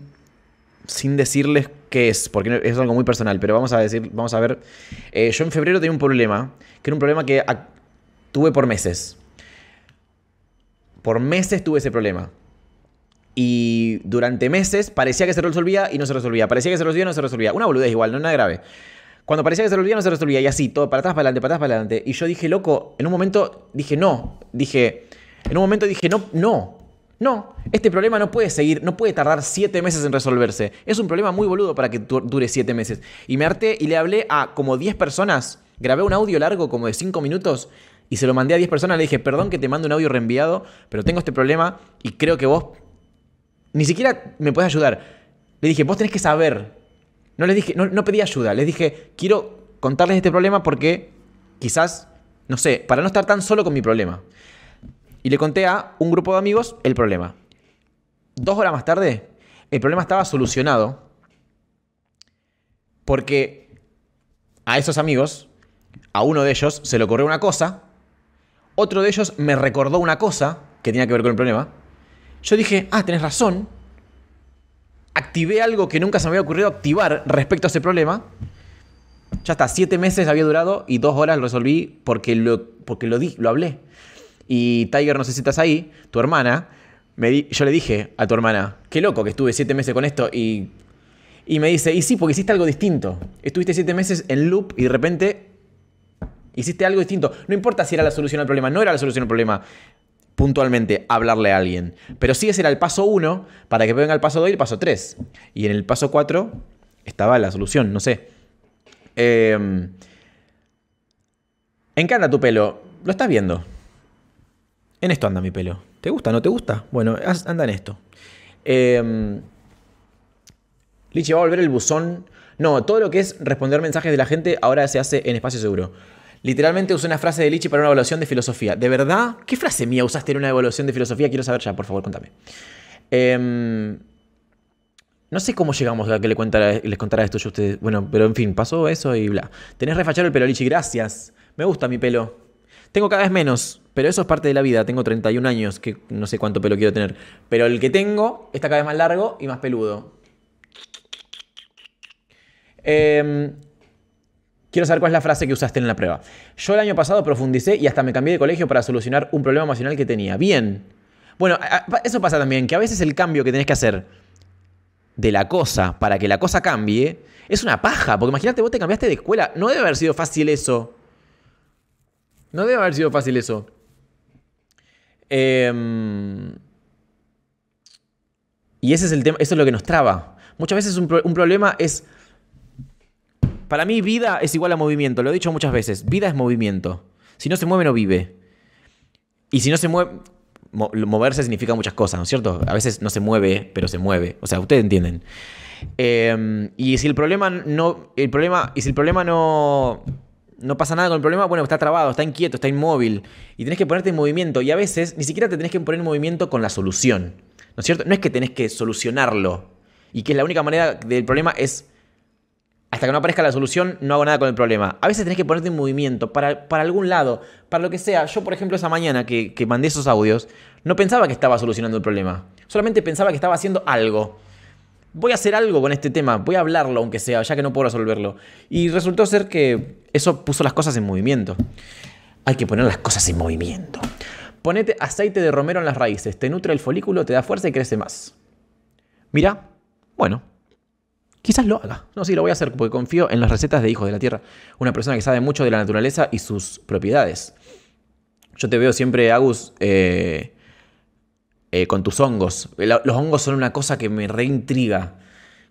sin decirles qué es, porque es algo muy personal, pero vamos a decir, vamos a ver. Eh, yo en febrero tenía un problema, que era un problema que tuve por meses. Por meses tuve ese problema. Y durante meses parecía que se resolvía y no se resolvía. Parecía que se resolvía y no se resolvía. Una boludez igual, no nada grave. Cuando parecía que se resolvía, no se resolvía. Y así, todo para atrás, para adelante, para atrás, para adelante. Y yo dije, loco, en un momento dije, no. Dije, en un momento dije, no, no. No, este problema no puede seguir, no puede tardar siete meses en resolverse. Es un problema muy boludo para que dure siete meses. Y me harté y le hablé a como 10 personas. Grabé un audio largo como de 5 minutos y se lo mandé a 10 personas. Le dije, perdón que te mando un audio reenviado, pero tengo este problema y creo que vos ni siquiera me puedes ayudar. Le dije, vos tenés que saber. No les dije, no, pedí ayuda. Les dije, quiero contarles este problema porque quizás, no sé, para no estar tan solo con mi problema. Y le conté a un grupo de amigos el problema. Dos horas más tarde, el problema estaba solucionado porque a esos amigos, a uno de ellos se le ocurrió una cosa, otro de ellos me recordó una cosa que tenía que ver con el problema, yo dije, ah, tenés razón. Activé algo que nunca se me había ocurrido activar respecto a ese problema. Ya está, siete meses había durado y dos horas lo resolví porque lo, porque lo, di, lo hablé. Y Tiger, no sé si estás ahí, tu hermana, yo le dije a tu hermana, qué loco que estuve siete meses con esto y, y me dice, y sí, porque hiciste algo distinto. Estuviste siete meses en loop y de repente hiciste algo distinto. No importa si era la solución al problema, no era la solución al problema puntualmente hablarle a alguien. Pero sí ese era el paso 1 para que venga el paso 2 y el paso 3. Y en el paso 4 estaba la solución, no sé. Eh, ¿En qué anda tu pelo? Lo estás viendo. En esto anda mi pelo. ¿Te gusta? ¿No te gusta? Bueno, anda en esto. Eh, Lichi, ¿va a volver el buzón? No, todo lo que es responder mensajes de la gente ahora se hace en espacio seguro. Literalmente usé una frase de Lichi para una evaluación de filosofía. ¿De verdad? ¿Qué frase mía usaste en una evaluación de filosofía? Quiero saber ya, por favor, contame. Em, no sé cómo llegamos a que le les contara esto yo a ustedes. Bueno, pero en fin, pasó eso y bla. Tenés refachado el pelo, Lichi, gracias. Me gusta mi pelo. Tengo cada vez menos, pero eso es parte de la vida. Tengo 31 años, que no sé cuánto pelo quiero tener. Pero el que tengo está cada vez más largo y más peludo. Eh, Quiero saber cuál es la frase que usaste en la prueba. Yo el año pasado profundicé y hasta me cambié de colegio para solucionar un problema emocional que tenía. Bien. Bueno, eso pasa también, que a veces el cambio que tenés que hacer de la cosa para que la cosa cambie es una paja. Porque imagínate, vos te cambiaste de escuela. No debe haber sido fácil eso. No debe haber sido fácil eso. Em, y ese es el tema, eso es lo que nos traba. Muchas veces un problema es para mí vida es igual a movimiento, lo he dicho muchas veces, vida es movimiento. Si no se mueve, no vive. Y si no se mueve, moverse significa muchas cosas, ¿no es cierto? A veces no se mueve, pero se mueve. O sea, ustedes entienden. Em, y si el problema no. El problema. Y si el problema no. No pasa nada con el problema, bueno, está trabado, está inquieto, está inmóvil. Y tenés que ponerte en movimiento. Y a veces ni siquiera te tenés que poner en movimiento con la solución. ¿No es cierto? No es que tenés que solucionarlo. Y que la única manera del problema es hasta que no aparezca la solución, no hago nada con el problema. A veces tenés que ponerte en movimiento para, para algún lado, para lo que sea. Yo, por ejemplo, esa mañana que, que mandé esos audios, no pensaba que estaba solucionando el problema. Solamente pensaba que estaba haciendo algo. Voy a hacer algo con este tema, voy a hablarlo aunque sea, ya que no puedo resolverlo. Y resultó ser que eso puso las cosas en movimiento. Hay que poner las cosas en movimiento. Ponete aceite de romero en las raíces, te nutre el folículo, te da fuerza y crece más. Mira, bueno, Quizás lo haga. No, sí, lo voy a hacer porque confío en las recetas de Hijos de la Tierra. Una persona que sabe mucho de la naturaleza y sus propiedades. Yo te veo siempre, Agus, eh, eh, con tus hongos. Los hongos son una cosa que me reintriga.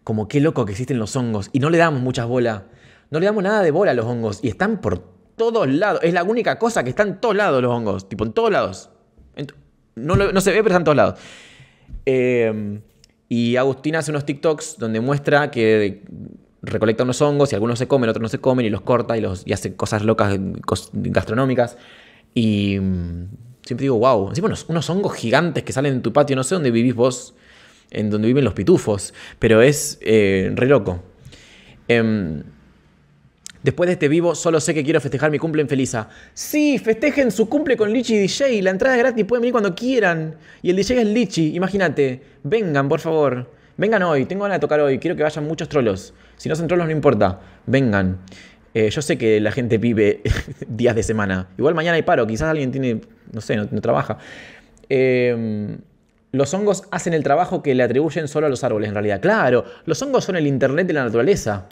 Como qué loco que existen los hongos. Y no le damos muchas bolas. No le damos nada de bola a los hongos. Y están por todos lados. Es la única cosa que está en todos lados los hongos. Tipo, en todos lados. no, no, se ve, pero están en todos lados. Eh, y Agustín hace unos TikToks donde muestra que recolecta unos hongos y algunos se comen, otros no se comen y los corta y, los, y hace cosas locas gastronómicas. Y mm, siempre digo, wow, encima unos, hongos gigantes que salen en tu patio, no sé dónde vivís vos. en donde viven los pitufos, pero es eh, re loco. Em, después de este vivo, solo sé que quiero festejar mi cumple en Felisa. Sí, festejen su cumple con Lichi DJ. La entrada es gratis, pueden venir cuando quieran. Y el DJ es Lichi, imagínate. Vengan, por favor. Vengan hoy, tengo ganas de tocar hoy. Quiero que vayan muchos trolos. Si no son trolos, no importa. Vengan. Eh, yo sé que la gente vive días de semana. Igual mañana hay paro, quizás alguien tiene, no sé, no, trabaja. Em, los hongos hacen el trabajo que le atribuyen solo a los árboles, en realidad. Claro, los hongos son el Internet de la naturaleza.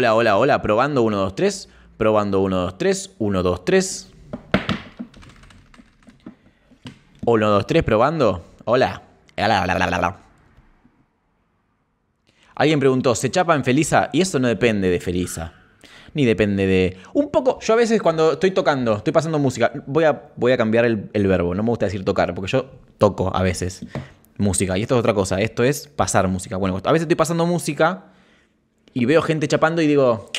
Hola, hola, hola, probando 1, 2, 3. Probando 1, 2, 3. 1, 2, 3. 1, 2, 3, probando. Hola. Alguien preguntó, ¿se chapa en Felisa? Y eso no depende de Felisa. Ni depende de... Un poco, yo a veces cuando estoy tocando, estoy pasando música, voy a, voy a cambiar el, el verbo, no me gusta decir tocar, porque yo toco a veces música. Y esto es otra cosa, esto es pasar música. Bueno, a veces estoy pasando música y veo gente chapando y digo,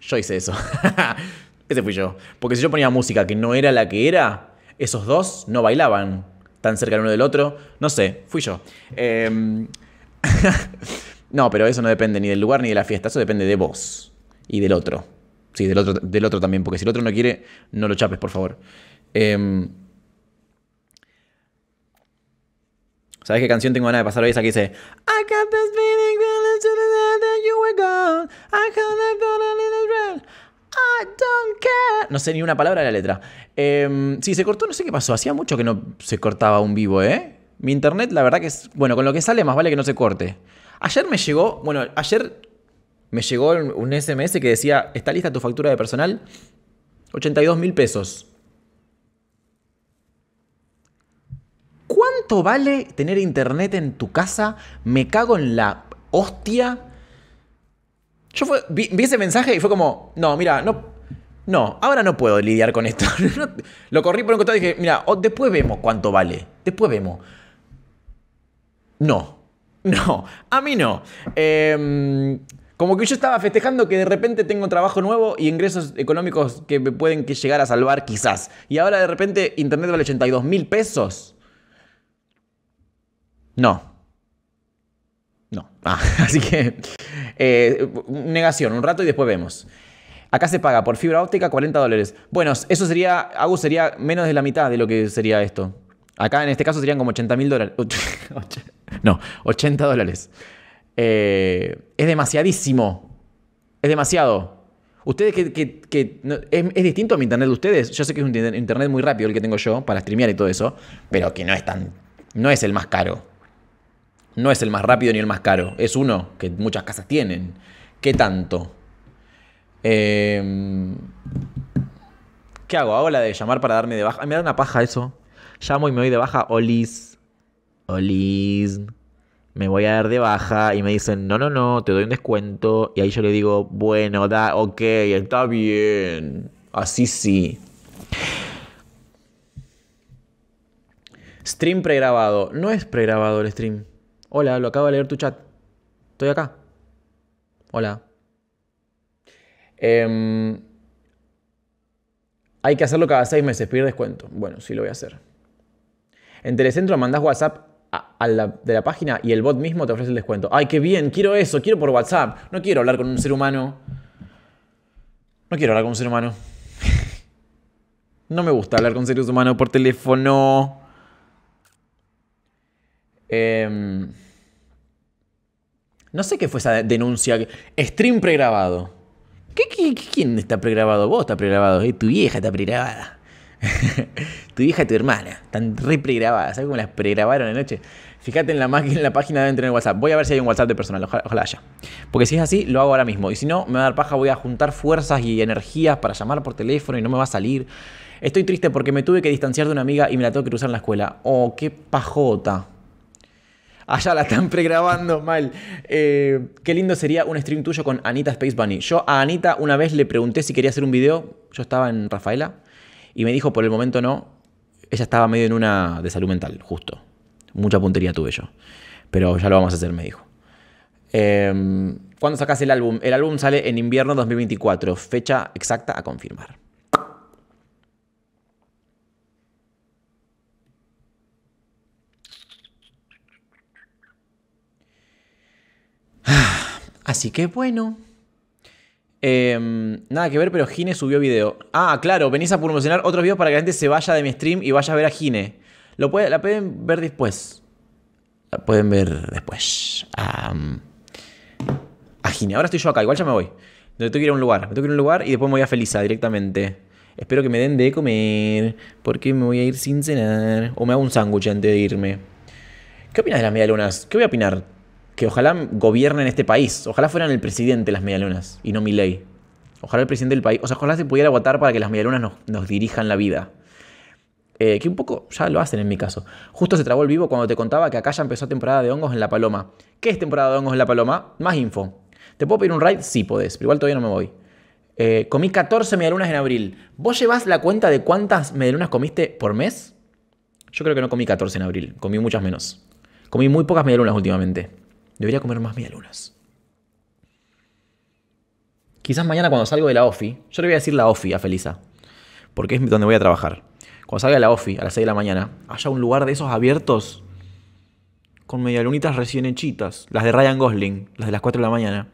yo hice eso. Ese fui yo. Porque si yo ponía música que no era la que era, esos dos no bailaban tan cerca el uno del otro. No sé, fui yo. Em, no, pero eso no depende ni del lugar ni de la fiesta. Eso depende de vos y del otro. Sí, del otro, del otro también. Porque si el otro no quiere, no lo chapes, por favor. Eh, ¿Sabes qué canción tengo ganas de pasar hoy? Esa que dice I got this No sé ni una palabra de la letra. Eh, sí, se cortó, no sé qué pasó. Hacía mucho que no se cortaba un vivo, ¿eh? Mi internet, la verdad que es. Bueno, con lo que sale, más vale que no se corte. Ayer me llegó. Bueno, ayer me llegó un SMS que decía: ¿Está lista tu factura de personal? 82 mil pesos. ¿Cuánto vale tener internet en tu casa? Me cago en la hostia. Yo vi, ese mensaje y fue como, no, mira, no, no, ahora no puedo lidiar con esto. Lo corrí por un costado y dije, mira, después vemos cuánto vale. Después vemos. No, no, a mí no. Em, como que yo estaba festejando que de repente tengo trabajo nuevo y ingresos económicos que me pueden llegar a salvar quizás. Y ahora de repente internet vale 82 mil pesos. No. No. Ah, así que eh, negación, un rato y después vemos. Acá se paga por fibra óptica 40 dólares. Bueno, eso sería, Agus sería menos de la mitad de lo que sería esto. Acá en este caso serían como 80 mil dólares. No, 80 dólares. Eh, es demasiadísimo. Es demasiado. Ustedes que, es, es, distinto a mi internet de ustedes. Yo sé que es un internet muy rápido el que tengo yo para streamear y todo eso, pero que no es tan. no es el más caro. No es el más rápido ni el más caro, es uno que muchas casas tienen. ¿Qué tanto? Em, ¿Qué hago? ¿Hago la de llamar para darme de baja? me da una paja eso. Llamo y me voy de baja. Olis. Olis. Me voy a dar de baja. Y me dicen, no, no, no, te doy un descuento. Y ahí yo le digo, bueno, da, ok, está bien. Así sí. Stream pregrabado. No es pregrabado el stream. Hola, lo acabo de leer tu chat. Estoy acá. Hola. Em, hay que hacerlo cada seis meses, pedir descuento. Bueno, sí lo voy a hacer. En Telecentro mandás WhatsApp de la página y el bot mismo te ofrece el descuento. ¡Ay, qué bien! Quiero eso, quiero por WhatsApp. No quiero hablar con un ser humano. No quiero hablar con un ser humano. no me gusta hablar con seres humanos por teléfono. Em, no sé qué fue esa denuncia. Stream pregrabado. ¿Qué, quién está pregrabado? Vos está pregrabado. Eh, tu vieja está pregrabada. tu vieja y tu hermana están re pregrabadas. ¿Sabes cómo las pregrabaron anoche? Fíjate en la, en la página de en WhatsApp. Voy a ver si hay un WhatsApp de personal. Ojalá, haya. Porque si es así, lo hago ahora mismo. Y si no, me va a dar paja. Voy a juntar fuerzas y energías para llamar por teléfono y no me va a salir. Estoy triste porque me tuve que distanciar de una amiga y me la tengo que cruzar en la escuela. Oh, qué pajota. Allá la están pregrabando mal. Eh, qué lindo sería un stream tuyo con Anita Space Bunny. Yo a Anita una vez le pregunté si quería hacer un video. Yo estaba en Rafaela. Y me dijo por el momento no. Ella estaba medio en una de salud mental, justo. Mucha puntería tuve yo. Pero ya lo vamos a hacer, me dijo. Em, ¿Cuándo sacas el álbum? El álbum sale en invierno 2024. Fecha exacta a confirmar. Así que bueno. Em, nada que ver, pero Gine subió video. Ah, claro, venís a promocionar otros videos para que la gente se vaya de mi stream y vaya a ver a Gine. Lo la pueden ver después. La pueden ver después. a Gine. Ahora estoy yo acá, igual ya me voy. Me tengo que ir a un lugar. Me tengo que ir a un lugar y después me voy a Felisa directamente. Espero que me den de comer. Porque me voy a ir sin cenar. O me hago un sándwich antes de irme. ¿Qué opinas de las medialunas? ¿Qué voy a opinar? Que ojalá gobiernen este país. Ojalá fueran el presidente las medialunas y no mi ley. Ojalá el presidente del país. O sea, ojalá se pudiera votar para que las medialunas nos, nos dirijan la vida. Eh, que un poco ya lo hacen en mi caso. Justo se trabó el vivo cuando te contaba que acá ya empezó temporada de hongos en La Paloma. ¿Qué es temporada de hongos en La Paloma? Más info. ¿Te puedo pedir un ride? Sí, podés, pero igual todavía no me voy. Eh, comí 14 medialunas en abril. ¿Vos llevas la cuenta de cuántas medialunas comiste por mes? Yo creo que no comí 14 en abril, comí muchas menos. Comí muy pocas medialunas últimamente. Debería comer más medialunas. Quizás mañana cuando salgo de la OFI, yo le voy a decir la OFI a Felisa, porque es donde voy a trabajar. Cuando salga de la OFI a las 6 de la mañana, haya un lugar de esos abiertos con medialunitas recién hechitas, las de Ryan Gosling, las de las 4 de la mañana.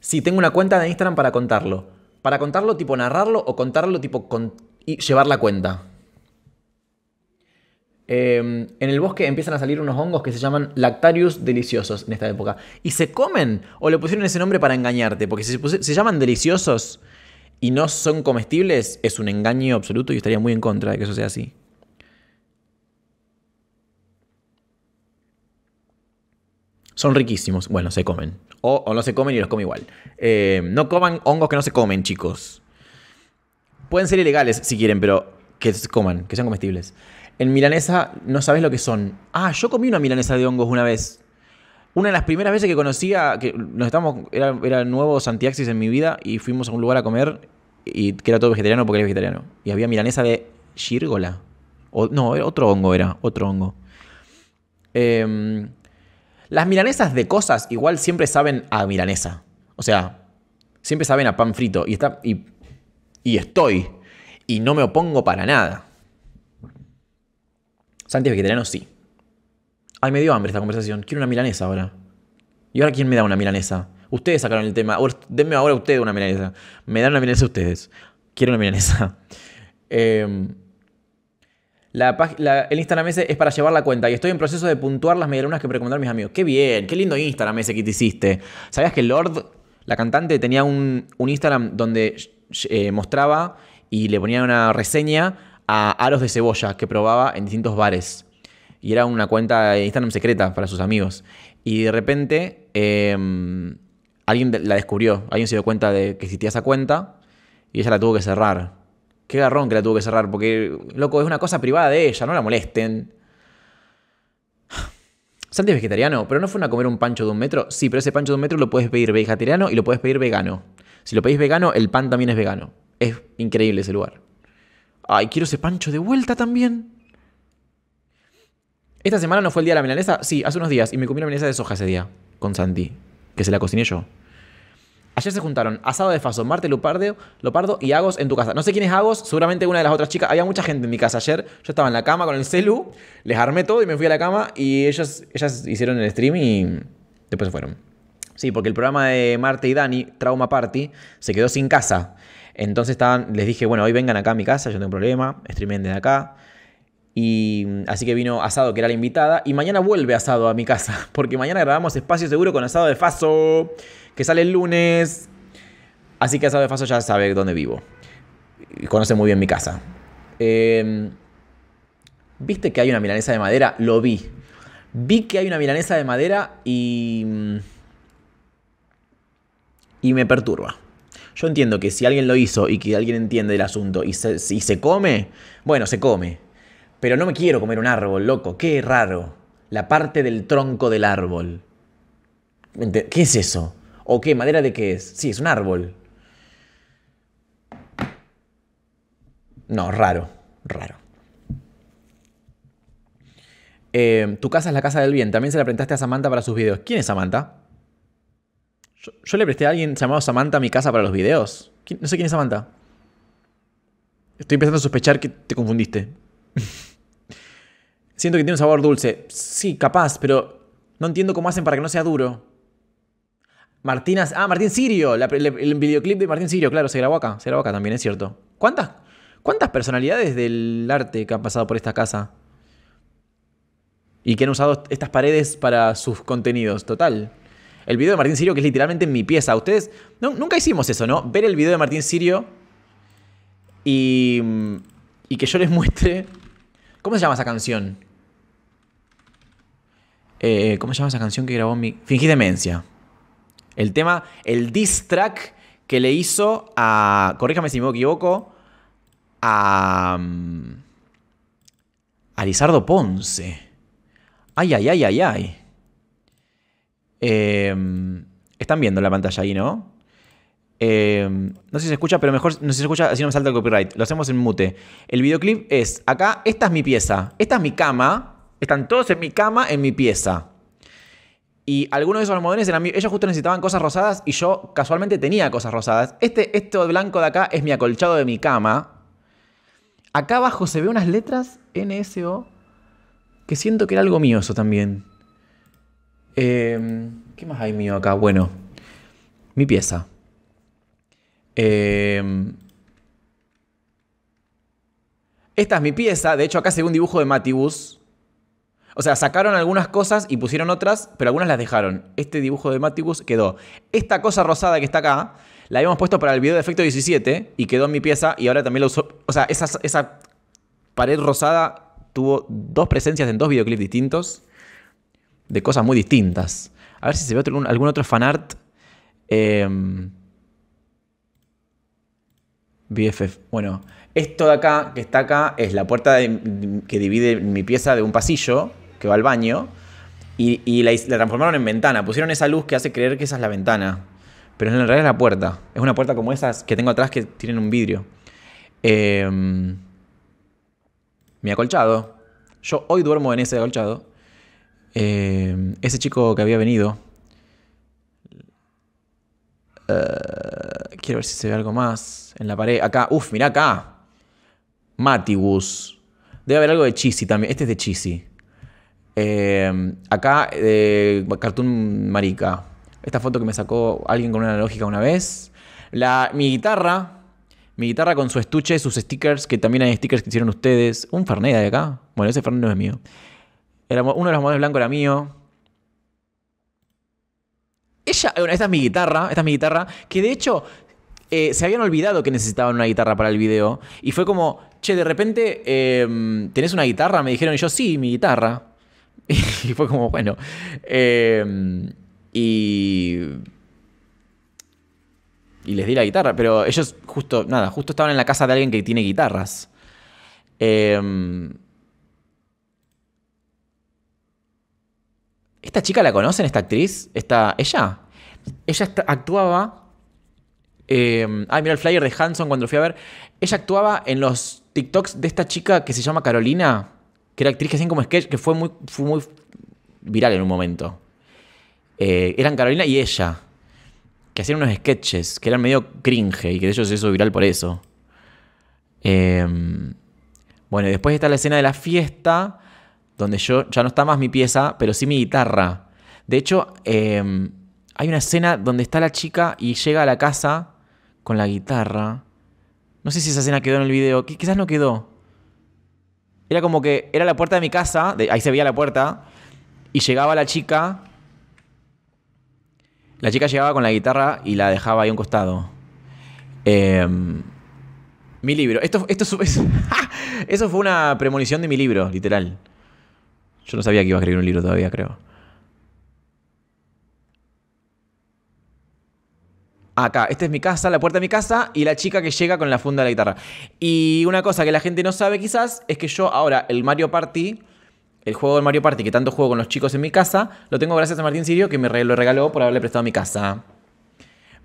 Sí, tengo una cuenta de Instagram para contarlo. Para contarlo tipo narrarlo o contarlo tipo y llevar la cuenta. Em, en el bosque empiezan a salir unos hongos que se llaman Lactarius deliciosos en esta época. ¿Y se comen? ¿O le pusieron ese nombre para engañarte? Porque si se, llaman deliciosos y no son comestibles, es un engaño absoluto y estaría muy en contra de que eso sea así. Son riquísimos. Bueno, se comen. O, no se comen y los come igual. Em, no coman hongos que no se comen, chicos. Pueden ser ilegales si quieren, pero que se coman, que sean comestibles. En milanesa no sabes lo que son. Ah, yo comí una milanesa de hongos una vez. Una de las primeras veces que conocía, que nos estamos, era, era nuevo Santiaxis en mi vida y fuimos a un lugar a comer y que era todo vegetariano porque era vegetariano. Y había milanesa de gírgola. O, no, otro hongo era, otro hongo. Em, las milanesas de cosas igual siempre saben a milanesa. O sea, siempre saben a pan frito. Y, está, y estoy. Y no me opongo para nada. Santi es vegetariano, sí. Ay, me dio hambre esta conversación. Quiero una milanesa ahora. ¿Y ahora quién me da una milanesa? Ustedes sacaron el tema. denme ahora ustedes una milanesa. Me dan una milanesa ustedes. Quiero una milanesa. Em, el Instagram ese es para llevar la cuenta y estoy en proceso de puntuar las medialunas que me recomendaron mis amigos. Qué bien, qué lindo Instagram ese que te hiciste. ¿Sabías que Lord, la cantante, tenía un, Instagram donde eh, mostraba y le ponía una reseña a aros de cebolla que probaba en distintos bares. Y era una cuenta de Instagram secreta para sus amigos. Y de repente em, alguien la descubrió, alguien se dio cuenta de que existía esa cuenta y ella la tuvo que cerrar. Qué garrón que la tuvo que cerrar, porque, loco, es una cosa privada de ella, no la molesten. Santi es vegetariano, pero no fue a comer un pancho de un metro. Sí, pero ese pancho de un metro lo puedes pedir vegetariano y lo puedes pedir vegano. Si lo pedís vegano, el pan también es vegano. Es increíble ese lugar. Ay, quiero ese pancho de vuelta también. Esta semana no fue el día de la milanesa. Sí, hace unos días. Y me comí la milanesa de soja ese día. Con Santi. Que se la cociné yo. Ayer se juntaron Asado de Faso, Marte Lupardo, y Agos en tu casa. No sé quién es Agos, seguramente una de las otras chicas. Había mucha gente en mi casa ayer. Yo estaba en la cama con el celu, les armé todo y me fui a la cama y ellas, ellas hicieron el stream y después se fueron. Sí, porque el programa de Marte y Dani, Trauma Party, se quedó sin casa. Entonces les dije, bueno, hoy vengan acá a mi casa, yo no tengo problema, streamen desde acá. Y así que vino Asado, que era la invitada, y mañana vuelve Asado a mi casa, porque mañana grabamos Espacio Seguro con Asado de Faso, que sale el lunes. Así que Asado de Faso ya sabe dónde vivo. Y conoce muy bien mi casa. Em, ¿Viste que hay una milanesa de madera? Lo vi. Vi que hay una milanesa de madera y... Y me perturba. Yo entiendo que si alguien lo hizo y que alguien entiende el asunto y se, se come, bueno, se come. Pero no me quiero comer un árbol, loco. Qué raro. La parte del tronco del árbol. ¿Qué es eso? ¿O qué? ¿Madera de qué es? Sí, es un árbol. No, raro, raro. Eh, tu casa es la casa del bien. También se la prestaste a Samantha para sus videos. ¿Quién es Samantha? Yo, le presté a alguien llamado Samantha mi casa para los videos. No sé quién es Samantha. Estoy empezando a sospechar que te confundiste. Siento que tiene un sabor dulce. Sí, capaz, pero no entiendo cómo hacen para que no sea duro. Martina. Ah, Martín Sirio. el, videoclip de Martín Sirio, claro, se grabó acá. Se grabó acá también, es cierto. ¿Cuántas, ¿Cuántas personalidades del arte que han pasado por esta casa? Y que han usado estas paredes para sus contenidos. Total. El video de Martín Sirio, que es literalmente en mi pieza. Ustedes. nunca hicimos eso, ¿no? Ver el video de Martín Sirio y. Y que yo les muestre. ¿Cómo se llama esa canción? Eh, ¿Cómo se llama esa canción que grabó mi. Fingí demencia. El tema, el diss track que le hizo a. Corríjame si me equivoco. A. A Lizardo Ponce. Ay, ay, ay, ay, ay. Em, están viendo la pantalla ahí, ¿no? Em, no sé si se escucha, pero mejor no sé si se escucha, así no me salta el copyright. Lo hacemos en mute. El videoclip es acá, esta es mi pieza, esta es mi cama. Están todos en mi cama, en mi pieza. Y algunos de esos almohadones eran míos. Ellos justo necesitaban cosas rosadas y yo casualmente tenía cosas rosadas. Este, esto blanco de acá es mi acolchado de mi cama. Acá abajo se ve unas letras NSO que siento que era algo mío eso también. Em, ¿Qué más hay mío acá? Bueno, mi pieza. Em, esta es mi pieza. De hecho, acá se un dibujo de Matibus. O sea, sacaron algunas cosas y pusieron otras, pero algunas las dejaron. Este dibujo de Matibus quedó. Esta cosa rosada que está acá, la habíamos puesto para el video de efecto 17 y quedó en mi pieza y ahora también la uso. O sea, esa pared rosada tuvo dos presencias en dos videoclips distintos de cosas muy distintas. A ver si se ve algún otro fanart. Eh, BFF. Bueno, esto de acá, que está acá, es la puerta que divide mi pieza de un pasillo que va al baño. Y, la, transformaron en ventana. Pusieron esa luz que hace creer que esa es la ventana. Pero en realidad es la puerta. Es una puerta como esas que tengo atrás que tienen un vidrio. Eh, mi acolchado. Yo hoy duermo en ese acolchado. Eh, ese chico que había venido. Eh, quiero ver si se ve algo más en la pared. Acá, uff, mirá acá. Matibus. Debe haber algo de Cheesy también. Este es de Cheesy. Eh, acá, de Cartoon Marica. Esta foto que me sacó alguien con una lógica una vez. La, mi guitarra. Mi guitarra con su estuche, sus stickers, que también hay stickers que hicieron ustedes. Un Fernet de acá. Bueno, ese Fernet no es mío uno de los modelos blancos era mío. Ella, bueno, esta es mi guitarra, esta es mi guitarra, que de hecho eh, se habían olvidado que necesitaban una guitarra para el video. Y fue como, che, de repente, em, ¿tenés una guitarra? Me dijeron, y yo, sí, mi guitarra. y fue como, bueno. Em, y. Y les di la guitarra, pero ellos justo, nada, justo estaban en la casa de alguien que tiene guitarras. Eh, ¿Esta chica la conocen, esta actriz? Esta, ella. Ella actuaba. Eh, ay, mira el flyer de Hanson cuando lo fui a ver. Ella actuaba en los TikToks de esta chica que se llama Carolina, que era actriz que hacían como sketch, que fue muy, fue muy viral en un momento. Eh, eran Carolina y ella, que hacían unos sketches que eran medio cringe y que de ellos se hizo viral por eso. Eh, bueno, después está la escena de la fiesta donde yo ya no está más mi pieza, pero sí mi guitarra. De hecho, em, hay una escena donde está la chica y llega a la casa con la guitarra. No sé si esa escena quedó en el video, quizás no quedó. Era como que era la puerta de mi casa, ahí se veía la puerta, y llegaba la chica. La chica llegaba con la guitarra y la dejaba ahí a un costado. Em, mi libro. Esto, esto, eso fue una premonición de mi libro, literal. Yo no sabía que iba a escribir un libro todavía, creo. Acá, esta es mi casa, la puerta de mi casa y la chica que llega con la funda de la guitarra. Y una cosa que la gente no sabe quizás es que yo ahora el Mario Party, el juego del Mario Party que tanto juego con los chicos en mi casa, lo tengo gracias a Martín Sirio que me lo regaló por haberle prestado mi casa.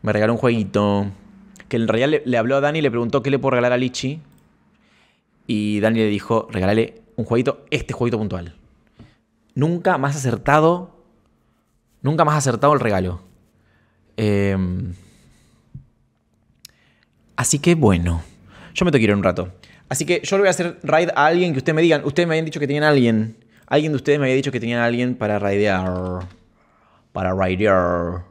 Me regaló un jueguito. Que en realidad le, le habló a Dani y le preguntó qué le puedo regalar a Lichi. Y Dani le dijo, regálale un jueguito, este jueguito puntual. Nunca más acertado. Nunca más acertado el regalo. Eh, así que bueno. Yo me tengo que ir un rato. Así que yo le voy a hacer raid a alguien que ustedes me digan. Ustedes me habían dicho que tenían a alguien. Alguien de ustedes me había dicho que tenían a alguien para raidear. Para raidear.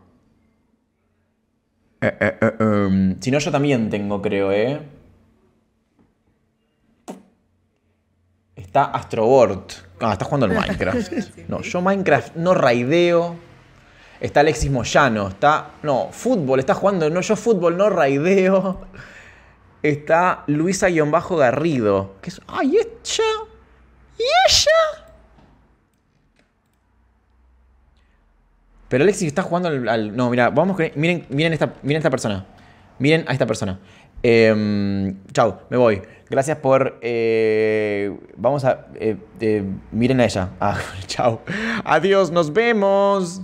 Eh, eh, eh, em. Si no, yo también tengo, creo, ¿eh? Está Astroboard. Ah, está jugando al Minecraft. No, yo Minecraft no raideo. Está Alexis Moyano. Está. No, fútbol. Está jugando. No, yo fútbol no raideo. Está Luisa-Garrido. Que es. ¡Ay, ella! ¿Y ella? Pero Alexis está jugando al. no, mira, vamos. Miren, miren, esta, miren esta persona. Miren a esta persona. Eh, chau, me voy. Gracias por... Eh, vamos a... Eh, miren a ella. Ah, chao. Adiós, nos vemos.